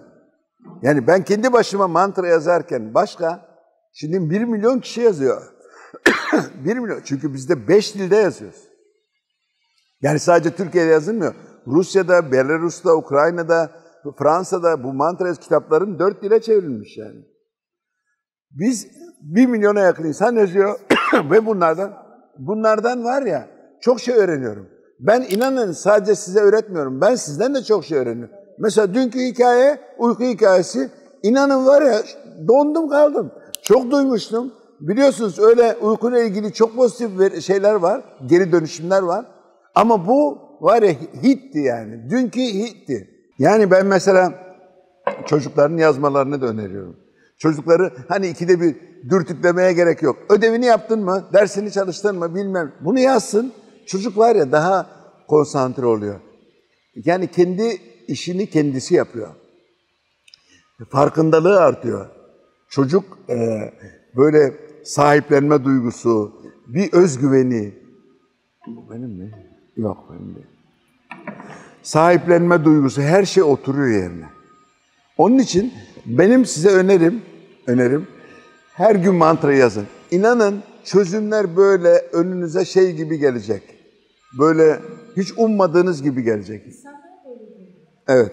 Yani ben kendi başıma mantra yazarken başka, şimdi bir milyon kişi yazıyor. bir milyon. Çünkü bizde beş dilde yazıyoruz. Yani sadece Türkiye'de yazılmıyor. Rusya'da, Belarus'ta, Ukrayna'da, Fransa'da bu mantra kitapların dört dile çevrilmiş yani. Biz bir milyona yakın insan yazıyor ve bunlardan bunlardan var ya çok şey öğreniyorum. Ben inanın sadece size öğretmiyorum. Ben sizden de çok şey öğreniyorum. Mesela dünkü hikaye, uyku hikayesi. İnanın var ya dondum kaldım. Çok duymuştum. Biliyorsunuz öyle uykuyla ilgili çok pozitif şeyler var. Geri dönüşümler var. Ama bu var ya hitti yani. Dünkü hitti. Yani ben mesela çocukların yazmalarını da öneriyorum. Çocukları hani ikide bir dürtüklemeye gerek yok. Ödevini yaptın mı, dersini çalıştın mı bilmem. Bunu yazsın. Çocuk var ya daha konsantre oluyor. Yani kendi işini kendisi yapıyor. Farkındalığı artıyor. Çocuk e, böyle sahiplenme duygusu, bir özgüveni. Bu benim mi? Yok benim değil. Sahiplenme duygusu her şey oturuyor yerine. Onun için benim size önerim, önerim her gün mantra yazın. İnanın çözümler böyle önünüze şey gibi gelecek. Böyle hiç ummadığınız gibi gelecek. Evet.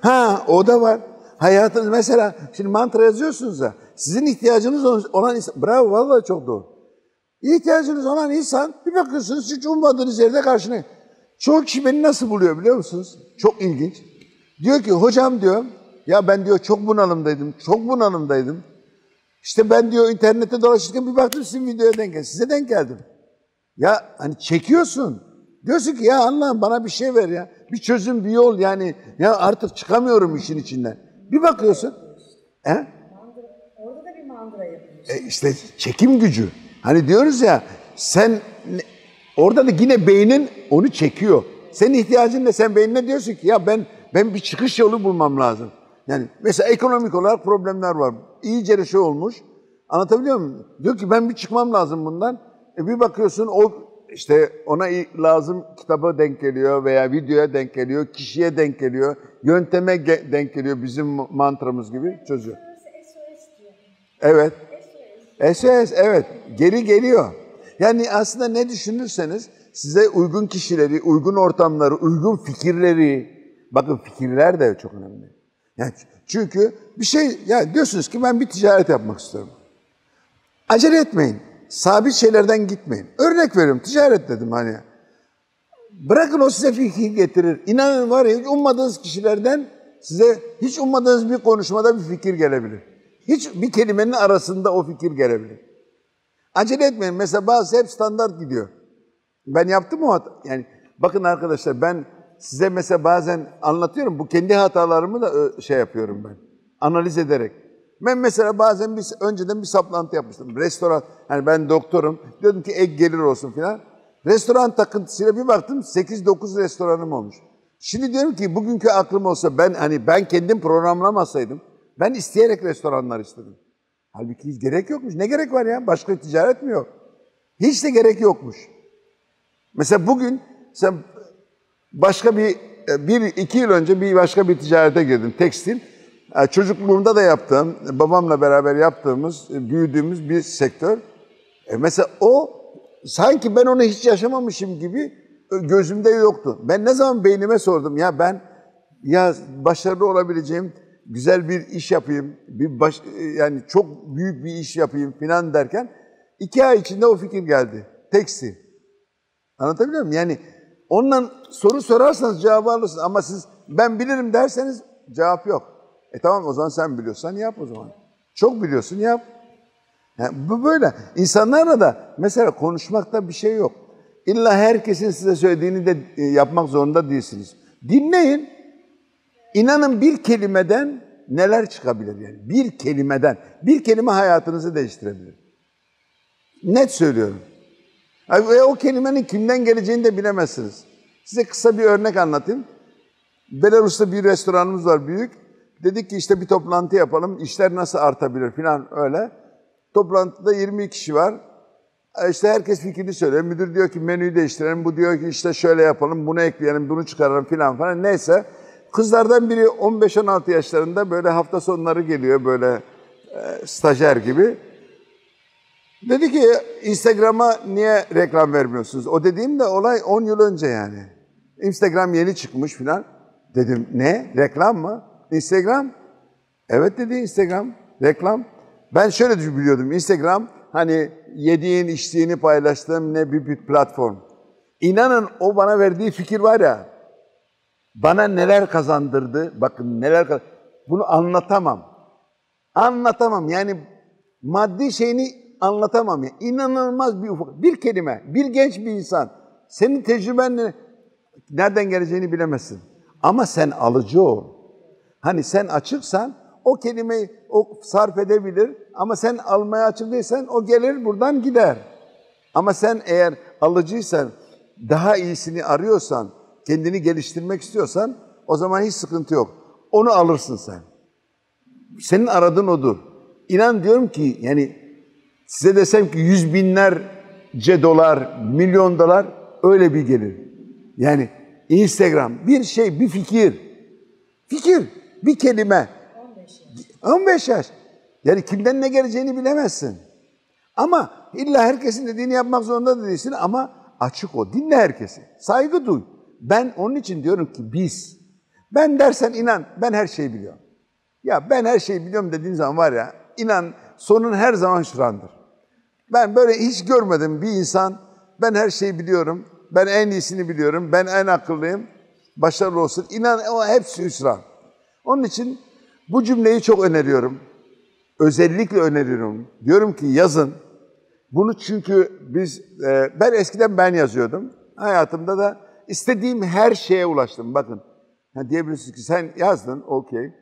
Ha o da var. Hayatınız mesela şimdi mantra yazıyorsunuz ya sizin ihtiyacınız olan insan bravo vallahi çok doğru. İhtiyacınız olan insan bir bakıyorsunuz hiç ummadığınız yerde karşına. Çoğu kişi beni nasıl buluyor biliyor musunuz? Çok ilginç. Diyor ki hocam diyor ya ben diyor çok bunalımdaydım, çok bunalımdaydım. İşte ben diyor internette dolaşırken bir baktım sizin videoya denk geldim. Size denk geldim. Ya hani çekiyorsun. Diyorsun ki ya Allah'ım bana bir şey ver ya. Bir çözüm, bir yol yani. Ya artık çıkamıyorum işin içinden. Bir bakıyorsun. He? Orada da bir mandıra yapıyorsun. E işte çekim gücü. Hani diyoruz ya sen orada da yine beynin onu çekiyor. Senin ihtiyacın ne? Sen beynine diyorsun ki ya ben ben bir çıkış yolu bulmam lazım. Yani mesela ekonomik olarak problemler var. İyice şey olmuş. Anlatabiliyor muyum? Diyor ki ben bir çıkmam lazım bundan. E bir bakıyorsun o işte ona lazım kitaba denk geliyor veya videoya denk geliyor, kişiye denk geliyor, yönteme denk geliyor bizim mantramız gibi çözüyor. Evet. SOS evet geri geliyor. Yani aslında ne düşünürseniz size uygun kişileri, uygun ortamları, uygun fikirleri, bakın fikirler de çok önemli. Yani çünkü bir şey, ya diyorsunuz ki ben bir ticaret yapmak istiyorum. Acele etmeyin. Sabit şeylerden gitmeyin. Örnek veriyorum, ticaret dedim hani. Bırakın o size fikir getirir. İnanın var ya hiç ummadığınız kişilerden size hiç ummadığınız bir konuşmada bir fikir gelebilir. Hiç bir kelimenin arasında o fikir gelebilir. Acele etmeyin. Mesela bazı hep standart gidiyor. Ben yaptım o hata. Yani bakın arkadaşlar ben size mesela bazen anlatıyorum. Bu kendi hatalarımı da şey yapıyorum ben. Analiz ederek. Ben mesela bazen bir, önceden bir saplantı yapmıştım. Restoran, hani ben doktorum. Diyordum ki ek gelir olsun filan. Restoran takıntısıyla bir baktım 8-9 restoranım olmuş. Şimdi diyorum ki bugünkü aklım olsa ben hani ben kendim programlamasaydım ben isteyerek restoranlar istedim. Halbuki hiç gerek yokmuş. Ne gerek var ya? Başka ticaret mi yok? Hiç de gerek yokmuş. Mesela bugün sen başka bir, bir iki yıl önce bir başka bir ticarete girdim. Tekstil. Çocukluğumda da yaptığım, babamla beraber yaptığımız, büyüdüğümüz bir sektör. E mesela o sanki ben onu hiç yaşamamışım gibi gözümde yoktu. Ben ne zaman beynime sordum ya ben ya başarılı olabileceğim güzel bir iş yapayım, bir baş, yani çok büyük bir iş yapayım filan derken iki ay içinde o fikir geldi. Teksi. Anlatabiliyor muyum? Yani Ondan soru sorarsanız cevabı alırsınız. Ama siz ben bilirim derseniz cevap yok. E tamam o zaman sen biliyorsan yap o zaman. Çok biliyorsun yap. Yani bu böyle. İnsanlarla da mesela konuşmakta bir şey yok. İlla herkesin size söylediğini de e, yapmak zorunda değilsiniz. Dinleyin. İnanın bir kelimeden neler çıkabilir yani. Bir kelimeden. Bir kelime hayatınızı değiştirebilir. Net söylüyorum. Ve o kelimenin kimden geleceğini de bilemezsiniz. Size kısa bir örnek anlatayım. Belarus'ta bir restoranımız var büyük. Dedik ki işte bir toplantı yapalım, işler nasıl artabilir falan öyle. Toplantıda 20 kişi var. E İşte herkes fikrini söylüyor. Müdür diyor ki menüyü değiştirelim. Bu diyor ki işte şöyle yapalım, bunu ekleyelim, bunu çıkaralım falan falan. Neyse. Kızlardan biri 15-16 yaşlarında böyle hafta sonları geliyor böyle e, stajyer gibi. Dedi ki Instagram'a niye reklam vermiyorsunuz? O dediğim de olay 10 yıl önce yani. Instagram yeni çıkmış filan. Dedim ne? Reklam mı? Instagram? Evet dedi Instagram. Reklam. Ben şöyle biliyordum. Instagram hani yediğin içtiğini paylaştığım ne bir, bir platform. İnanın o bana verdiği fikir var ya. Bana neler kazandırdı. Bakın neler kaz- Bunu anlatamam. Anlatamam. Yani maddi şeyini anlatamam ya. İnanılmaz bir ufak. Bir kelime, bir genç bir insan. Senin tecrübenle nereden geleceğini bilemezsin. Ama sen alıcı ol. Hani sen açıksan o kelimeyi o sarf edebilir ama sen almaya açık değilsen o gelir buradan gider. Ama sen eğer alıcıysan, daha iyisini arıyorsan, kendini geliştirmek istiyorsan o zaman hiç sıkıntı yok. Onu alırsın sen. Senin aradığın odur. İnan diyorum ki yani size desem ki yüz binlerce dolar, milyon dolar öyle bir gelir. Yani Instagram bir şey, bir fikir. Fikir, bir kelime. 15 yaş. 15 yaş. Yani kimden ne geleceğini bilemezsin. Ama illa herkesin dediğini yapmak zorunda da değilsin ama açık o. Dinle herkesi. Saygı duy. Ben onun için diyorum ki biz. Ben dersen inan ben her şeyi biliyorum. Ya ben her şeyi biliyorum dediğin zaman var ya inan sonun her zaman şurandır. Ben böyle hiç görmedim bir insan ben her şeyi biliyorum. Ben en iyisini biliyorum. Ben en akıllıyım. Başarılı olsun. İnan o hepsi hüsran. Onun için bu cümleyi çok öneriyorum. Özellikle öneriyorum. Diyorum ki yazın. Bunu çünkü biz, e, ben eskiden ben yazıyordum. Hayatımda da istediğim her şeye ulaştım. Bakın, ha diyebilirsiniz ki sen yazdın, okey.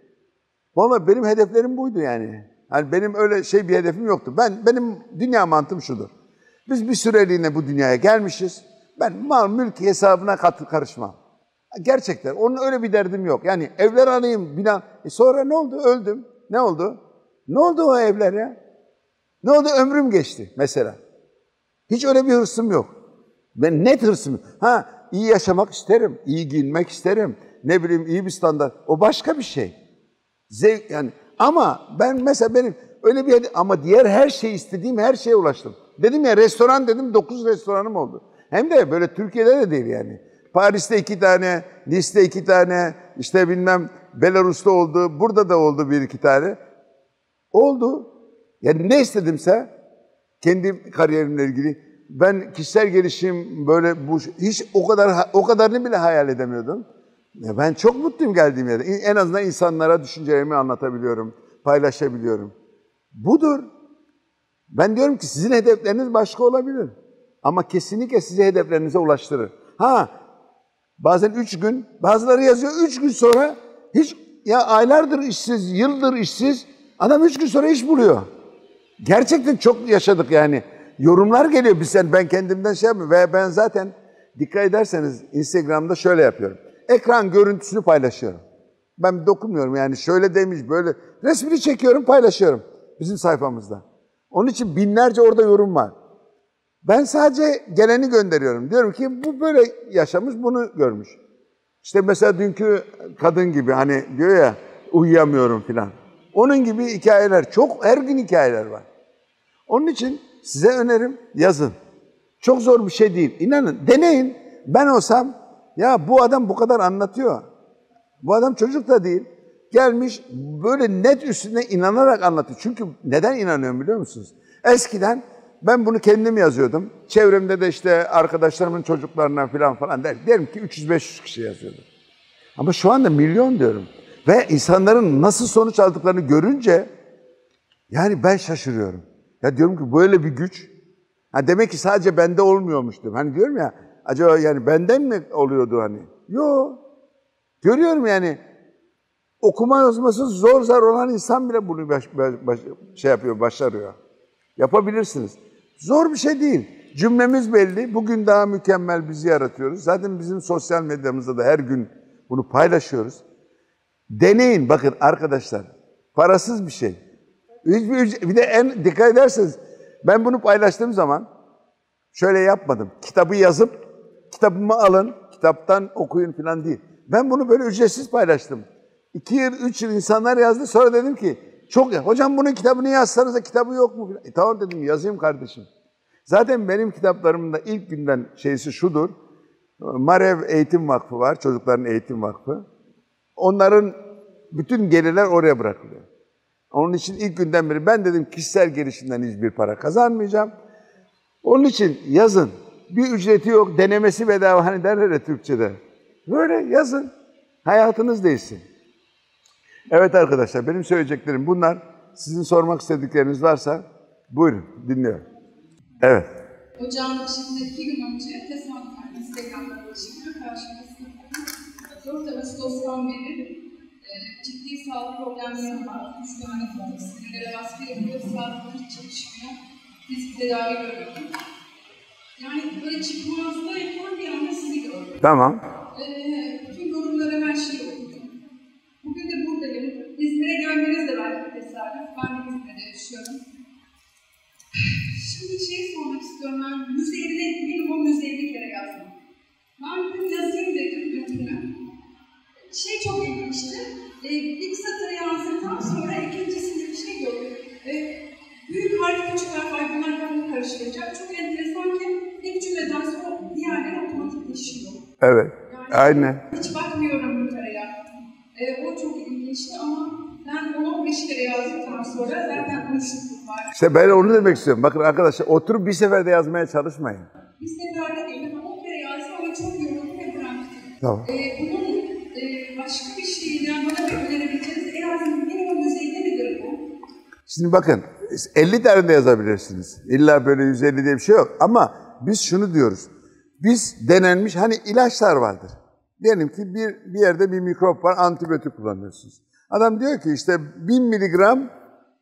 Vallahi benim hedeflerim buydu yani. Hani benim öyle şey bir hedefim yoktu. Ben benim dünya mantığım şudur. Biz bir süreliğine bu dünyaya gelmişiz. Ben mal mülk hesabına katı karışmam. Gerçekten onun öyle bir derdim yok. Yani evler alayım, bina. E sonra ne oldu? Öldüm. Ne oldu? Ne oldu o evler ya? Ne oldu? Ömrüm geçti mesela. Hiç öyle bir hırsım yok. Ben net hırsım. Ha iyi yaşamak isterim, iyi giyinmek isterim. Ne bileyim iyi bir standart. O başka bir şey. Zevk yani ama ben mesela benim öyle bir ama diğer her şey istediğim her şeye ulaştım. Dedim ya restoran dedim 9 restoranım oldu. Hem de böyle Türkiye'de de değil yani. Paris'te iki tane, Nice'de iki tane, işte bilmem Belarus'ta oldu, burada da oldu bir iki tane. Oldu. Yani ne istedimse kendi kariyerimle ilgili ben kişisel gelişim böyle bu hiç o kadar o kadarını bile hayal edemiyordum. Ya ben çok mutluyum geldiğim yerde. En azından insanlara düşüncelerimi anlatabiliyorum, paylaşabiliyorum. Budur. Ben diyorum ki sizin hedefleriniz başka olabilir. Ama kesinlikle sizi hedeflerinize ulaştırır. Ha bazen üç gün, bazıları yazıyor üç gün sonra hiç ya aylardır işsiz, yıldır işsiz adam üç gün sonra iş buluyor. Gerçekten çok yaşadık yani. Yorumlar geliyor bizden ben kendimden şey yapmıyorum. Ve ben zaten dikkat ederseniz Instagram'da şöyle yapıyorum. Ekran görüntüsünü paylaşıyorum. Ben dokunmuyorum yani şöyle demiş böyle. Resmini çekiyorum paylaşıyorum bizim sayfamızda. Onun için binlerce orada yorum var. Ben sadece geleni gönderiyorum. Diyorum ki bu böyle yaşamış bunu görmüş. İşte mesela dünkü kadın gibi hani diyor ya uyuyamıyorum filan. Onun gibi hikayeler çok her gün hikayeler var. Onun için size önerim yazın. Çok zor bir şey değil. İnanın deneyin. Ben olsam ya bu adam bu kadar anlatıyor. Bu adam çocuk da değil. Gelmiş böyle net üstüne inanarak anlatıyor. Çünkü neden inanıyorum biliyor musunuz? Eskiden Ben bunu kendim yazıyordum. Çevremde de işte arkadaşlarımın çocuklarına falan falan der. Derim ki 300-500 kişi yazıyordum. Ama şu anda milyon diyorum. Ve insanların nasıl sonuç aldıklarını görünce yani ben şaşırıyorum. Ya diyorum ki böyle bir güç. Ha demek ki sadece bende olmuyormuş diyorum. Hani diyorum ya acaba yani benden mi oluyordu hani? Yok. Görüyorum yani okuma yazması zor zar olan insan bile bunu baş, baş, şey yapıyor, başarıyor. Yapabilirsiniz. Zor bir şey değil. Cümlemiz belli. Bugün daha mükemmel bizi yaratıyoruz. Zaten bizim sosyal medyamızda da her gün bunu paylaşıyoruz. Deneyin bakın arkadaşlar. Parasız bir şey. Bir de en dikkat ederseniz ben bunu paylaştığım zaman şöyle yapmadım. Kitabı yazıp kitabımı alın, kitaptan okuyun falan değil. Ben bunu böyle ücretsiz paylaştım. İki yıl, üç yıl insanlar yazdı. Sonra dedim ki çok hocam bunun kitabını yazsanız da kitabı yok mu? E, tamam dedim yazayım kardeşim. Zaten benim kitaplarımın da ilk günden şeysi şudur. Marev Eğitim Vakfı var, Çocukların Eğitim Vakfı. Onların bütün gelirler oraya bırakılıyor. Onun için ilk günden beri ben dedim kişisel gelişimden hiçbir para kazanmayacağım. Onun için yazın. Bir ücreti yok, denemesi bedava hani derler ya Türkçe'de. Böyle yazın. Hayatınız değişsin. Evet arkadaşlar benim söyleyeceklerim bunlar. Sizin sormak istedikleriniz varsa buyurun dinliyorum. Evet. Hocam şimdi iki gün önce tesadüfen Instagram'da ulaşımla karşılaştım. 4 Ağustos'tan beri e, ciddi sağlık problemlerim var. 3 tane var. Sinirlere baskı yapıyor, sağlık hiç çalışmıyor. Fizik tedavi görüyorum. Yani böyle çıkmazdayken bir anda sizi gördüm. Tamam. E, bütün yorumlara her şeyi okudum. Bugün de buradayım. İzmir'e gelmeniz de belki bir tesadüf. Ben de İzmir'de yaşıyorum. Şimdi şey sormak istiyorum ben. 150, minimum 150 kere yazdım. Ben bugün yazayım dedim bütünü. Şey çok ilginçti. E, ilk satırı yazdıktan sonra ikincisinde bir şey yok. E, büyük harf, küçük harf, ay bunlar kafamı karıştıracak. Çok enteresan ki ilk cümleden sonra diğerleri otomatikleşiyor. Evet. Yani Aynen. Hiç bakmıyorum yukarıya. E, o çok ilginçti ama ben 10-15 kere yazdıktan sonra zaten konuşukluk var. İşte ben onu demek istiyorum. Bakın arkadaşlar oturup bir seferde yazmaya çalışmayın. Bir seferde değil ama 10 kere yazdım ama çok yoruldum ve bıraktım. Tamam. E, bunun e, başka bir şeyden bana bir önerebileceğiniz en az minimum düzeyde nedir bu? Şimdi bakın 50 tane de yazabilirsiniz. İlla böyle 150 diye bir şey yok. Ama biz şunu diyoruz. Biz denenmiş hani ilaçlar vardır. Diyelim ki bir, bir yerde bir mikrop var antibiyotik kullanıyorsunuz. Adam diyor ki işte 1000 miligram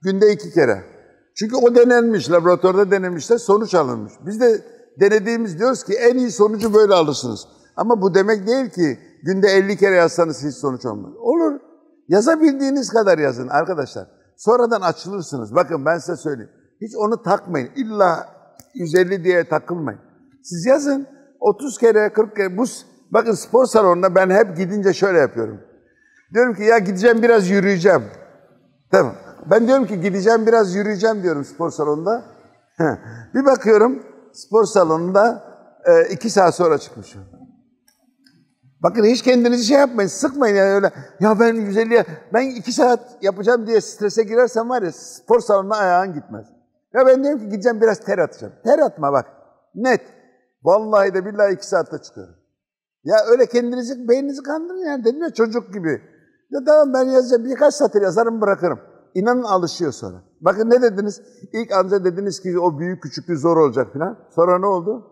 günde iki kere. Çünkü o denenmiş, laboratuvarda denenmişler, sonuç alınmış. Biz de denediğimiz diyoruz ki en iyi sonucu böyle alırsınız. Ama bu demek değil ki günde 50 kere yazsanız hiç sonuç olmaz. Olur. Yazabildiğiniz kadar yazın arkadaşlar. Sonradan açılırsınız. Bakın ben size söyleyeyim. Hiç onu takmayın. İlla 150 diye takılmayın. Siz yazın. 30 kere, 40 kere. Bu, bakın spor salonuna ben hep gidince şöyle yapıyorum. Diyorum ki ya gideceğim biraz yürüyeceğim. Tamam. Ben diyorum ki gideceğim biraz yürüyeceğim diyorum spor salonunda. bir bakıyorum spor salonunda e, iki saat sonra çıkmışım. Bakın hiç kendinizi şey yapmayın, sıkmayın yani öyle. Ya ben 150, ben iki saat yapacağım diye strese girersem var ya spor salonuna ayağın gitmez. Ya ben diyorum ki gideceğim biraz ter atacağım. Ter atma bak, net. Vallahi de billahi iki saatte çıkıyorum. Ya öyle kendinizi, beyninizi kandırın yani dedim ya çocuk gibi. Ya tamam ben yazacağım, birkaç satır yazarım bırakırım. İnanın alışıyor sonra. Bakın ne dediniz? İlk anca dediniz ki o büyük küçüklüğü zor olacak falan. Sonra ne oldu?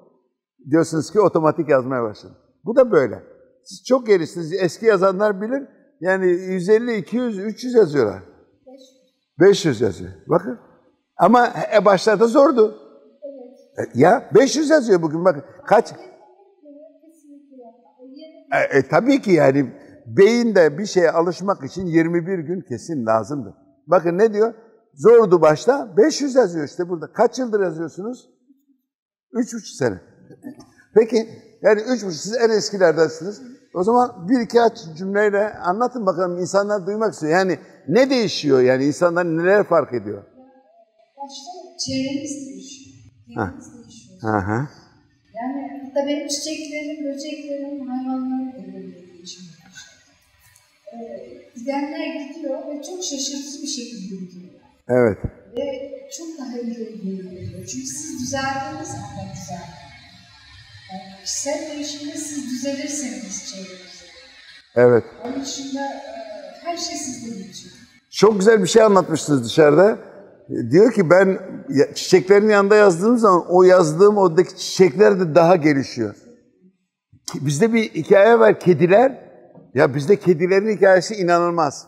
Diyorsunuz ki otomatik yazmaya başladım. Bu da böyle. Siz çok gerisiniz. Eski yazanlar bilir. Yani 150, 200, 300 yazıyorlar. 500 yazıyor. Bakın. Ama e, başlarda zordu. E, Ya 500 yazıyor bugün bakın. Kaç? E, e, tabii ki yani beyinde bir şeye alışmak için 21 gün kesin lazımdır. Bakın ne diyor? Zordu başta. 500 yazıyor işte burada. Kaç yıldır yazıyorsunuz? 3,5 sene. Peki yani 3,5 siz en eskilerdensiniz. O zaman bir iki cümleyle anlatın bakalım insanlar duymak istiyor. Yani ne değişiyor yani insanlar neler fark ediyor? başta Çevreniz değişiyor. Hı hı. yani hatta benim çiçeklerim, böceklerim, hayvanlarım da. Ee, gidenler gidiyor ve çok şaşırtıcı bir şekilde gidiyorlar. Evet. Ve çok daha ileri geliyor. Çünkü siz düzeldiğiniz anda güzel. Yani kişisel değişimde siz düzelirseniz çevrenizde. Evet. Onun dışında e, her şey sizde bitiyor. Çok güzel bir şey anlatmıştınız dışarıda. Diyor ki ben çiçeklerin yanında yazdığım zaman o yazdığım oradaki çiçekler de daha gelişiyor. Bizde bir hikaye var kediler. Ya bizde kedilerin hikayesi inanılmaz.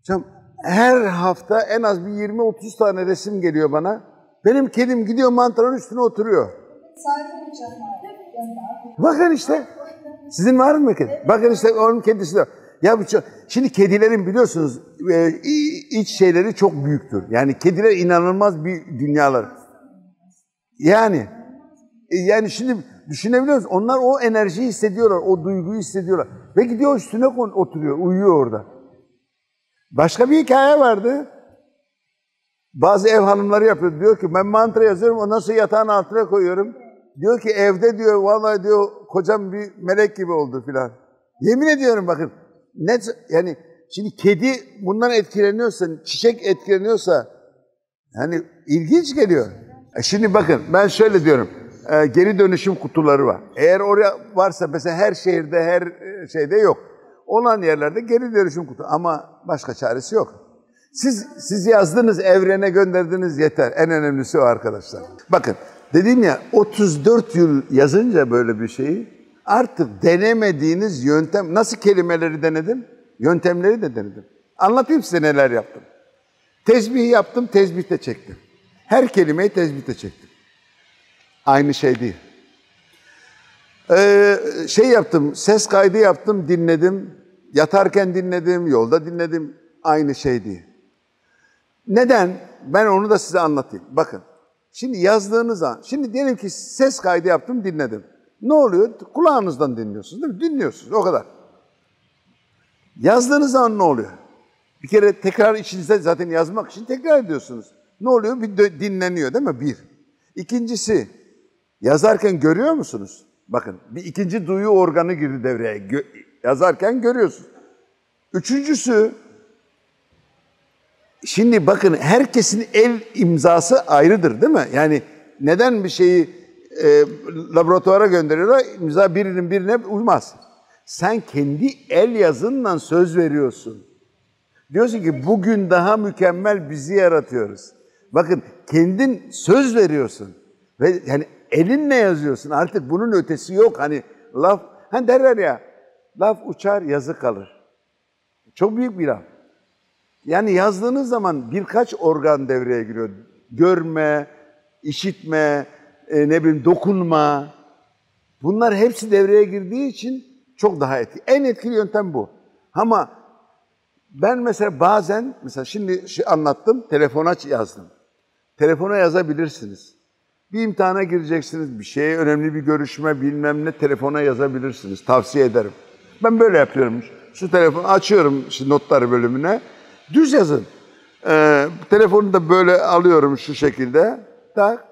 Hocam her hafta en az bir 20-30 tane resim geliyor bana. Benim kedim gidiyor mantaranın üstüne oturuyor. Bakın işte. Sizin var mı kedi? Bakın işte onun kedisi de. Ya bu çok- şimdi kedilerin biliyorsunuz e, iç şeyleri çok büyüktür. Yani kediler inanılmaz bir dünyalar. Yani e, yani şimdi düşünebiliyor musunuz? Onlar o enerjiyi hissediyorlar, o duyguyu hissediyorlar. Ve gidiyor üstüne oturuyor, uyuyor orada. Başka bir hikaye vardı. Bazı ev hanımları yapıyor. Diyor ki ben mantra yazıyorum ondan sonra yatağın altına koyuyorum. Diyor ki evde diyor vallahi diyor kocam bir melek gibi oldu filan. Yemin ediyorum bakın. Net yani şimdi kedi bundan etkileniyorsa, çiçek etkileniyorsa yani ilginç geliyor. E şimdi bakın ben şöyle diyorum. E, geri dönüşüm kutuları var. Eğer oraya varsa mesela her şehirde her e, şeyde yok. Olan yerlerde geri dönüşüm kutu ama başka çaresi yok. Siz siz yazdınız evrene gönderdiniz yeter. En önemlisi o arkadaşlar. Bakın dedim ya 34 yıl yazınca böyle bir şeyi artık denemediğiniz yöntem nasıl kelimeleri denedim? Yöntemleri de denedim. Anlatayım size neler yaptım. Tezbih yaptım, tezbihte çektim. Her kelimeyi tezbihte çektim. Aynı şey değil. Ee, şey yaptım, ses kaydı yaptım, dinledim. Yatarken dinledim, yolda dinledim. Aynı şey değil. Neden? Ben onu da size anlatayım. Bakın, şimdi yazdığınız an, şimdi diyelim ki ses kaydı yaptım, dinledim. Ne oluyor? Kulağınızdan dinliyorsunuz değil mi? Dinliyorsunuz, o kadar. Yazdığınız zaman ne oluyor? Bir kere tekrar içinizde zaten yazmak için tekrar ediyorsunuz. Ne oluyor? Bir dinleniyor değil mi? Bir. İkincisi, yazarken görüyor musunuz? Bakın, bir ikinci duyu organı girdi devreye. Gö- yazarken görüyorsunuz. Üçüncüsü, şimdi bakın herkesin el imzası ayrıdır değil mi? Yani neden bir şeyi e, laboratuvara gönderiyorlar, imza birinin birine uymaz. Sen kendi el yazınla söz veriyorsun. Diyorsun ki bugün daha mükemmel bizi yaratıyoruz. Bakın kendin söz veriyorsun. Ve yani elinle yazıyorsun. Artık bunun ötesi yok. Hani laf, hani derler ya, laf uçar yazı kalır. Çok büyük bir laf. Yani yazdığınız zaman birkaç organ devreye giriyor. Görme, işitme, e, ne bileyim dokunma. Bunlar hepsi devreye girdiği için çok daha etkili. En etkili yöntem bu. Ama ben mesela bazen, mesela şimdi şey anlattım, telefona yazdım. Telefona yazabilirsiniz. Bir imtihana gireceksiniz, bir şeye önemli bir görüşme bilmem ne telefona yazabilirsiniz. Tavsiye ederim. Ben böyle yapıyorum. Şu telefonu açıyorum şu notları bölümüne. Düz yazın. Ee, telefonu da böyle alıyorum şu şekilde. Tak.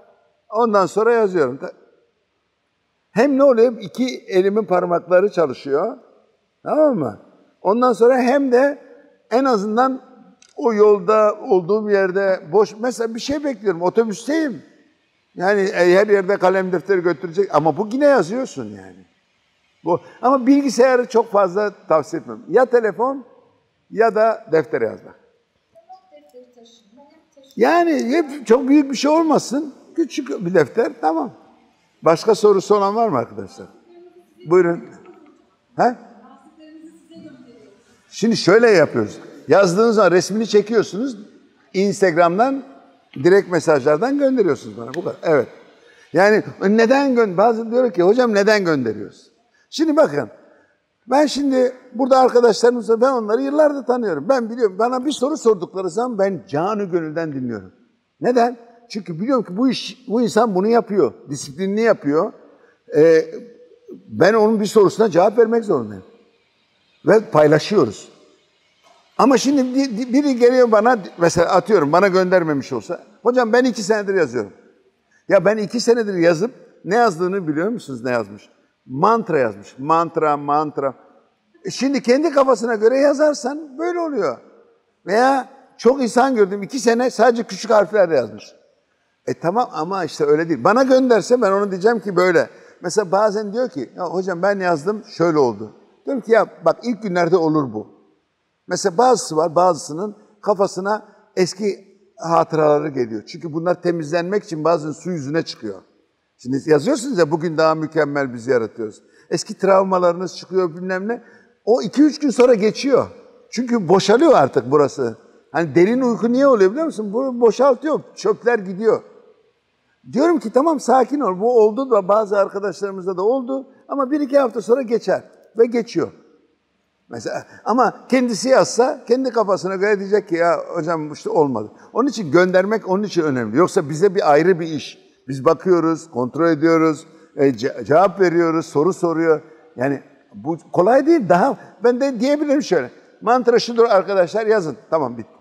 Ondan sonra yazıyorum. Hem ne oluyor? İki elimin parmakları çalışıyor. Tamam mı? Ondan sonra hem de en azından o yolda olduğum yerde boş mesela bir şey bekliyorum. Otobüsteyim. Yani e, her yerde kalem defteri götürecek ama bu yine yazıyorsun yani. Bu ama bilgisayarı çok fazla tavsiye etmem. Ya telefon ya da deftere yazmak. Yani hep çok büyük bir şey olmasın. Küçük bir defter tamam. Başka sorusu olan var mı arkadaşlar? Buyurun. Ha? Şimdi şöyle yapıyoruz. Yazdığınız zaman resmini çekiyorsunuz. Instagram'dan direkt mesajlardan gönderiyorsunuz bana. Bu kadar. Evet. Yani neden gö Bazı diyor ki hocam neden gönderiyoruz? Şimdi bakın. Ben şimdi burada arkadaşlarımızla ben onları yıllardır tanıyorum. Ben biliyorum. Bana bir soru sordukları zaman ben canı gönülden dinliyorum. Neden? Çünkü biliyorum ki bu iş bu insan bunu yapıyor. Disiplinli yapıyor. Ee, ben onun bir sorusuna cevap vermek zorundayım. Ve paylaşıyoruz. Ama şimdi di- di- biri geliyor bana mesela atıyorum bana göndermemiş olsa. Hocam ben iki senedir yazıyorum. Ya ben iki senedir yazıp ne yazdığını biliyor musunuz ne yazmış? Mantra yazmış. Mantra, mantra. E şimdi kendi kafasına göre yazarsan böyle oluyor. Veya çok insan gördüm. iki sene sadece küçük harflerle yazmış. E tamam ama işte öyle değil. Bana gönderse ben onu diyeceğim ki böyle. Mesela bazen diyor ki ya hocam ben yazdım şöyle oldu. Diyorum ki ya bak ilk günlerde olur bu. Mesela bazısı var bazısının kafasına eski hatıraları geliyor. Çünkü bunlar temizlenmek için bazen su yüzüne çıkıyor. Şimdi yazıyorsunuz ya bugün daha mükemmel bizi yaratıyoruz. Eski travmalarınız çıkıyor bilmem ne. O iki üç gün sonra geçiyor. Çünkü boşalıyor artık burası. Hani derin uyku niye oluyor biliyor musun? Bu boşaltıyor. Çöpler gidiyor. Diyorum ki tamam sakin ol. Bu oldu da bazı arkadaşlarımızda da oldu. Ama bir iki hafta sonra geçer. Ve geçiyor. Mesela ama kendisi yazsa kendi kafasına göre diyecek ki ya hocam işte olmadı. Onun için göndermek onun için önemli. Yoksa bize bir ayrı bir iş. Biz bakıyoruz, kontrol ediyoruz, e, ce- cevap veriyoruz, soru soruyor. Yani bu kolay değil. Daha ben de diyebilirim şöyle. Mantra şudur arkadaşlar yazın. Tamam bitti.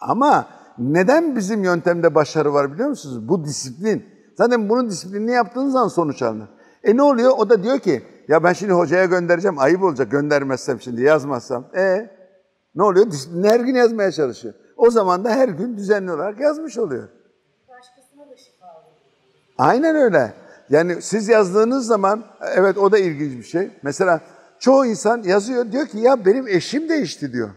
Ama neden bizim yöntemde başarı var biliyor musunuz? Bu disiplin. Zaten bunun disiplinini yaptığınız zaman sonuç alınır. E ne oluyor? O da diyor ki ya ben şimdi hocaya göndereceğim. Ayıp olacak göndermezsem şimdi yazmazsam. E ne oluyor? Her gün yazmaya çalışıyor. O zaman da her gün düzenli olarak yazmış oluyor. Başkasına da şifa. Aynen öyle. Yani siz yazdığınız zaman evet o da ilginç bir şey. Mesela çoğu insan yazıyor diyor ki ya benim eşim değişti diyor.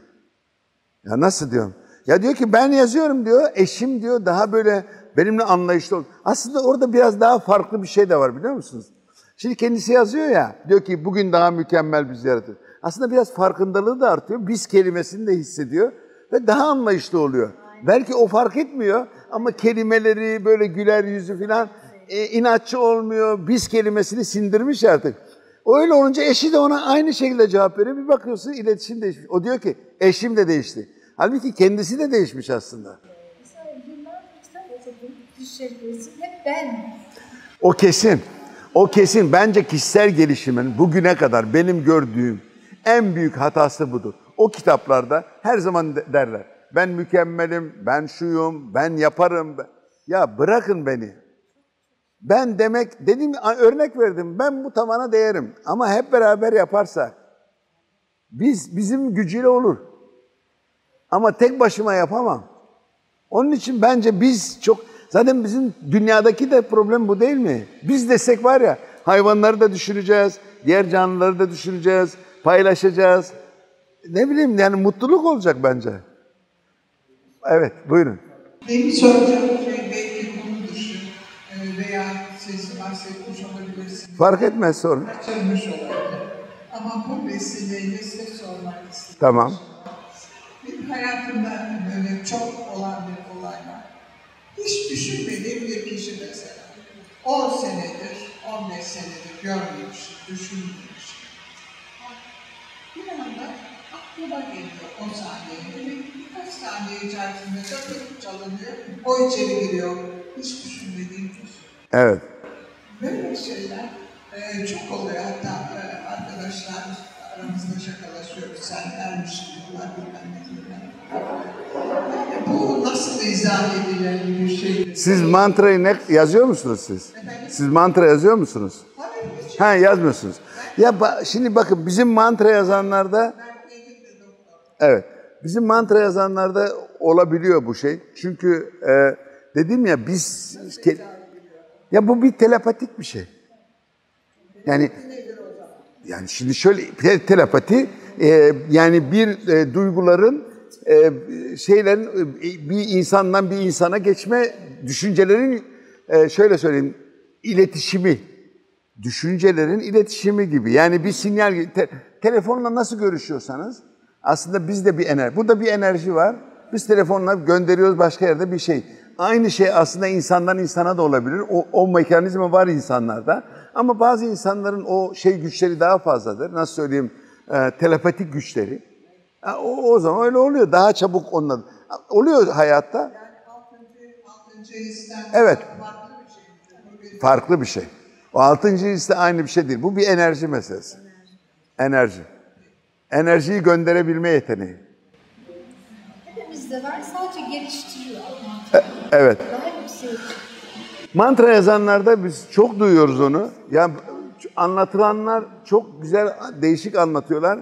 Ya nasıl diyorum? Ya diyor ki ben yazıyorum diyor. Eşim diyor daha böyle benimle anlayışlı ol. Aslında orada biraz daha farklı bir şey de var biliyor musunuz? Şimdi kendisi yazıyor ya. Diyor ki bugün daha mükemmel bizi yaratır. Aslında biraz farkındalığı da artıyor. Biz kelimesini de hissediyor ve daha anlayışlı oluyor. Belki o fark etmiyor ama kelimeleri böyle güler yüzü falan e, inatçı olmuyor. Biz kelimesini sindirmiş artık. O öyle olunca eşi de ona aynı şekilde cevap veriyor. Bir bakıyorsun iletişim değişmiş. O diyor ki eşim de değişti. Halbuki kendisi de değişmiş aslında. Mesela yıllardır kitap okudum. Dişlerimizi hep ben. O kesin. O kesin. Bence kişisel gelişimin bugüne kadar benim gördüğüm en büyük hatası budur. O kitaplarda her zaman de- derler. Ben mükemmelim, ben şuyum, ben yaparım. Ya bırakın beni. Ben demek, dedim örnek verdim. Ben bu tavana değerim. Ama hep beraber yaparsak biz bizim gücüyle olur. Ama tek başıma yapamam. Onun için bence biz çok zaten bizim dünyadaki de problem bu değil mi? Biz desek var ya hayvanları da düşüneceğiz, diğer canlıları da düşüneceğiz, paylaşacağız. Ne bileyim yani mutluluk olacak bence. Evet buyurun. Benim soracağım şey belki konu dışı e, veya siz bahsetmiş olabilirsiniz. Fark etmez sorun. Kaçırmış olabilir. Ama bu vesileyle size sormak istedim. Tamam. Benim hayatımda böyle çok olan bir. Hiç düşünmediğim bir kişi mesela. 10 senedir, 15 senedir görmemiş, düşünmemiş. Bir anda aklıma geliyor o saniye. Ve Birkaç saniye içerisinde kapı çalınıyor, o içeri giriyor. Hiç düşünmediğim kişi. Evet. Böyle şeyler e, çok oluyor. Hatta e, arkadaşlar aramızda şakalaşıyoruz. Sen ermiş diyorlar bilmem ne diyorlar. Bu nasıl izah edilen bir şey? Siz mantrayı ne yazıyor musunuz siz? Siz mantra yazıyor musunuz? Hayır hiç. Ha yazmıyorsunuz. Ya ba- şimdi bakın bizim mantra yazanlarda Ben. Evet. Bizim mantra yazanlarda olabiliyor bu şey. Çünkü e, dedim ya biz ke- ya bu bir telepatik bir şey. Yani yani şimdi şöyle te- telepati e, yani bir e, duyguların e, şeylerin e, bir insandan bir insana geçme düşüncelerin e, şöyle söyleyeyim iletişimi düşüncelerin iletişimi gibi. Yani bir sinyal. Te- telefonla nasıl görüşüyorsanız aslında bizde bir enerji. Burada bir enerji var. Biz telefonla gönderiyoruz başka yerde bir şey. Aynı şey aslında insandan insana da olabilir. O, o mekanizma var insanlarda. Ama bazı insanların o şey güçleri daha fazladır. Nasıl söyleyeyim? E, telepatik güçleri. O, o zaman öyle oluyor. Daha çabuk onunla. Oluyor hayatta. Yani altıncı, altıncı histen Evet. farklı bir şey. Farklı bir şey. O altıncı hisse aynı bir şey değil. Bu bir enerji meselesi. Enerji. Enerjiyi gönderebilme yeteneği. Hepimizde var. Sadece geliştiriyor. mantığı. Evet. Daha yüksek. Mantra yazanlarda biz çok duyuyoruz onu. Ya anlatılanlar çok güzel, değişik anlatıyorlar.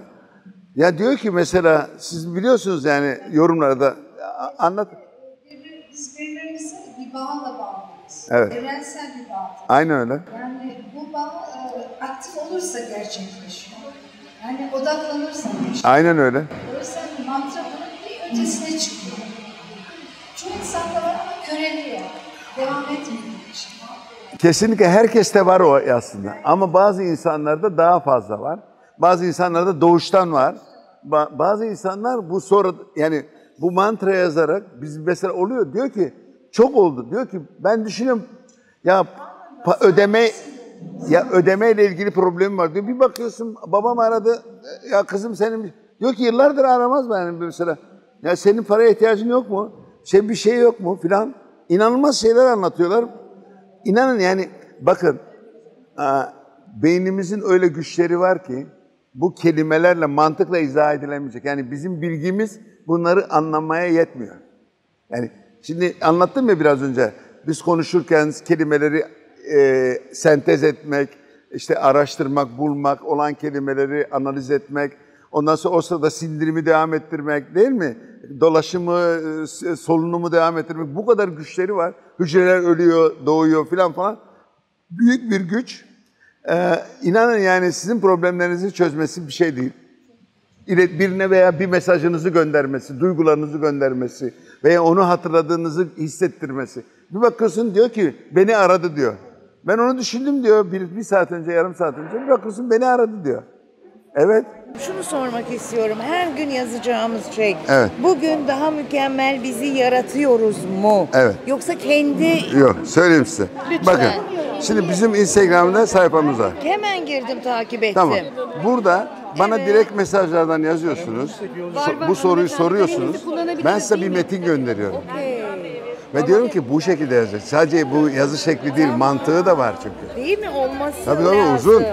Ya diyor ki mesela siz biliyorsunuz yani yorumlarda anlat. Biz birbirimize bir bağla bağlıyız. Evet. Evrensel bir bağ. Aynen öyle. Yani bu bağ e, aktif olursa gerçekleşiyor. Yani odaklanırsa. Aynen öyle. Dolayısıyla mantra bunun bir ötesine çıkıyor. Çok insanda var ama köreliyor. Devam etmediği için. Kesinlikle herkeste var o aslında. Ama bazı insanlarda daha fazla var. Bazı insanlarda doğuştan var. Ba- bazı insanlar bu sonra yani bu mantra yazarak biz mesela oluyor diyor ki çok oldu. Diyor ki ben düşünüyorum ya ödeme ya ödemeyle ilgili problemim var diyor. Bir bakıyorsun babam aradı. Ya kızım senin diyor ki yıllardır aramaz benim mesela. Ya senin paraya ihtiyacın yok mu? Şey bir şey yok mu filan. İnanılmaz şeyler anlatıyorlar. İnanın yani bakın beynimizin öyle güçleri var ki bu kelimelerle mantıkla izah edilemeyecek. Yani bizim bilgimiz bunları anlamaya yetmiyor. Yani şimdi anlattım ya biraz önce biz konuşurken kelimeleri e, sentez etmek, işte araştırmak, bulmak, olan kelimeleri analiz etmek, ondan sonra o sırada sindirimi devam ettirmek değil mi? Dolaşımı, e, solunumu devam ettirmek bu kadar güçleri var. Hücreler ölüyor, doğuyor filan falan. Büyük bir güç. Ee, inanın yani sizin problemlerinizi çözmesi bir şey değil. Birine veya bir mesajınızı göndermesi, duygularınızı göndermesi veya onu hatırladığınızı hissettirmesi. Bir bakıyorsun diyor ki beni aradı diyor. Ben onu düşündüm diyor bir, bir saat önce, yarım saat önce. Bir bakıyorsun beni aradı diyor. Evet. Şunu sormak istiyorum. Her gün yazacağımız şey. Evet. Bugün daha mükemmel bizi yaratıyoruz mu? Evet. Yoksa kendi Yok söyleyeyim size. Lütfen. Bakın şimdi bizim Instagram'da sayfamız var. hemen girdim takip ettim. Tamam. Burada bana direkt mesajlardan yazıyorsunuz. So- bu soruyu soruyorsunuz. Ben size bir metin gönderiyorum. Okey. Ve diyorum ki bu şekilde yazacak. Sadece bu yazı şekli değil, mantığı da var çünkü. Değil mi? Olması Tabii tabii lazım. uzun.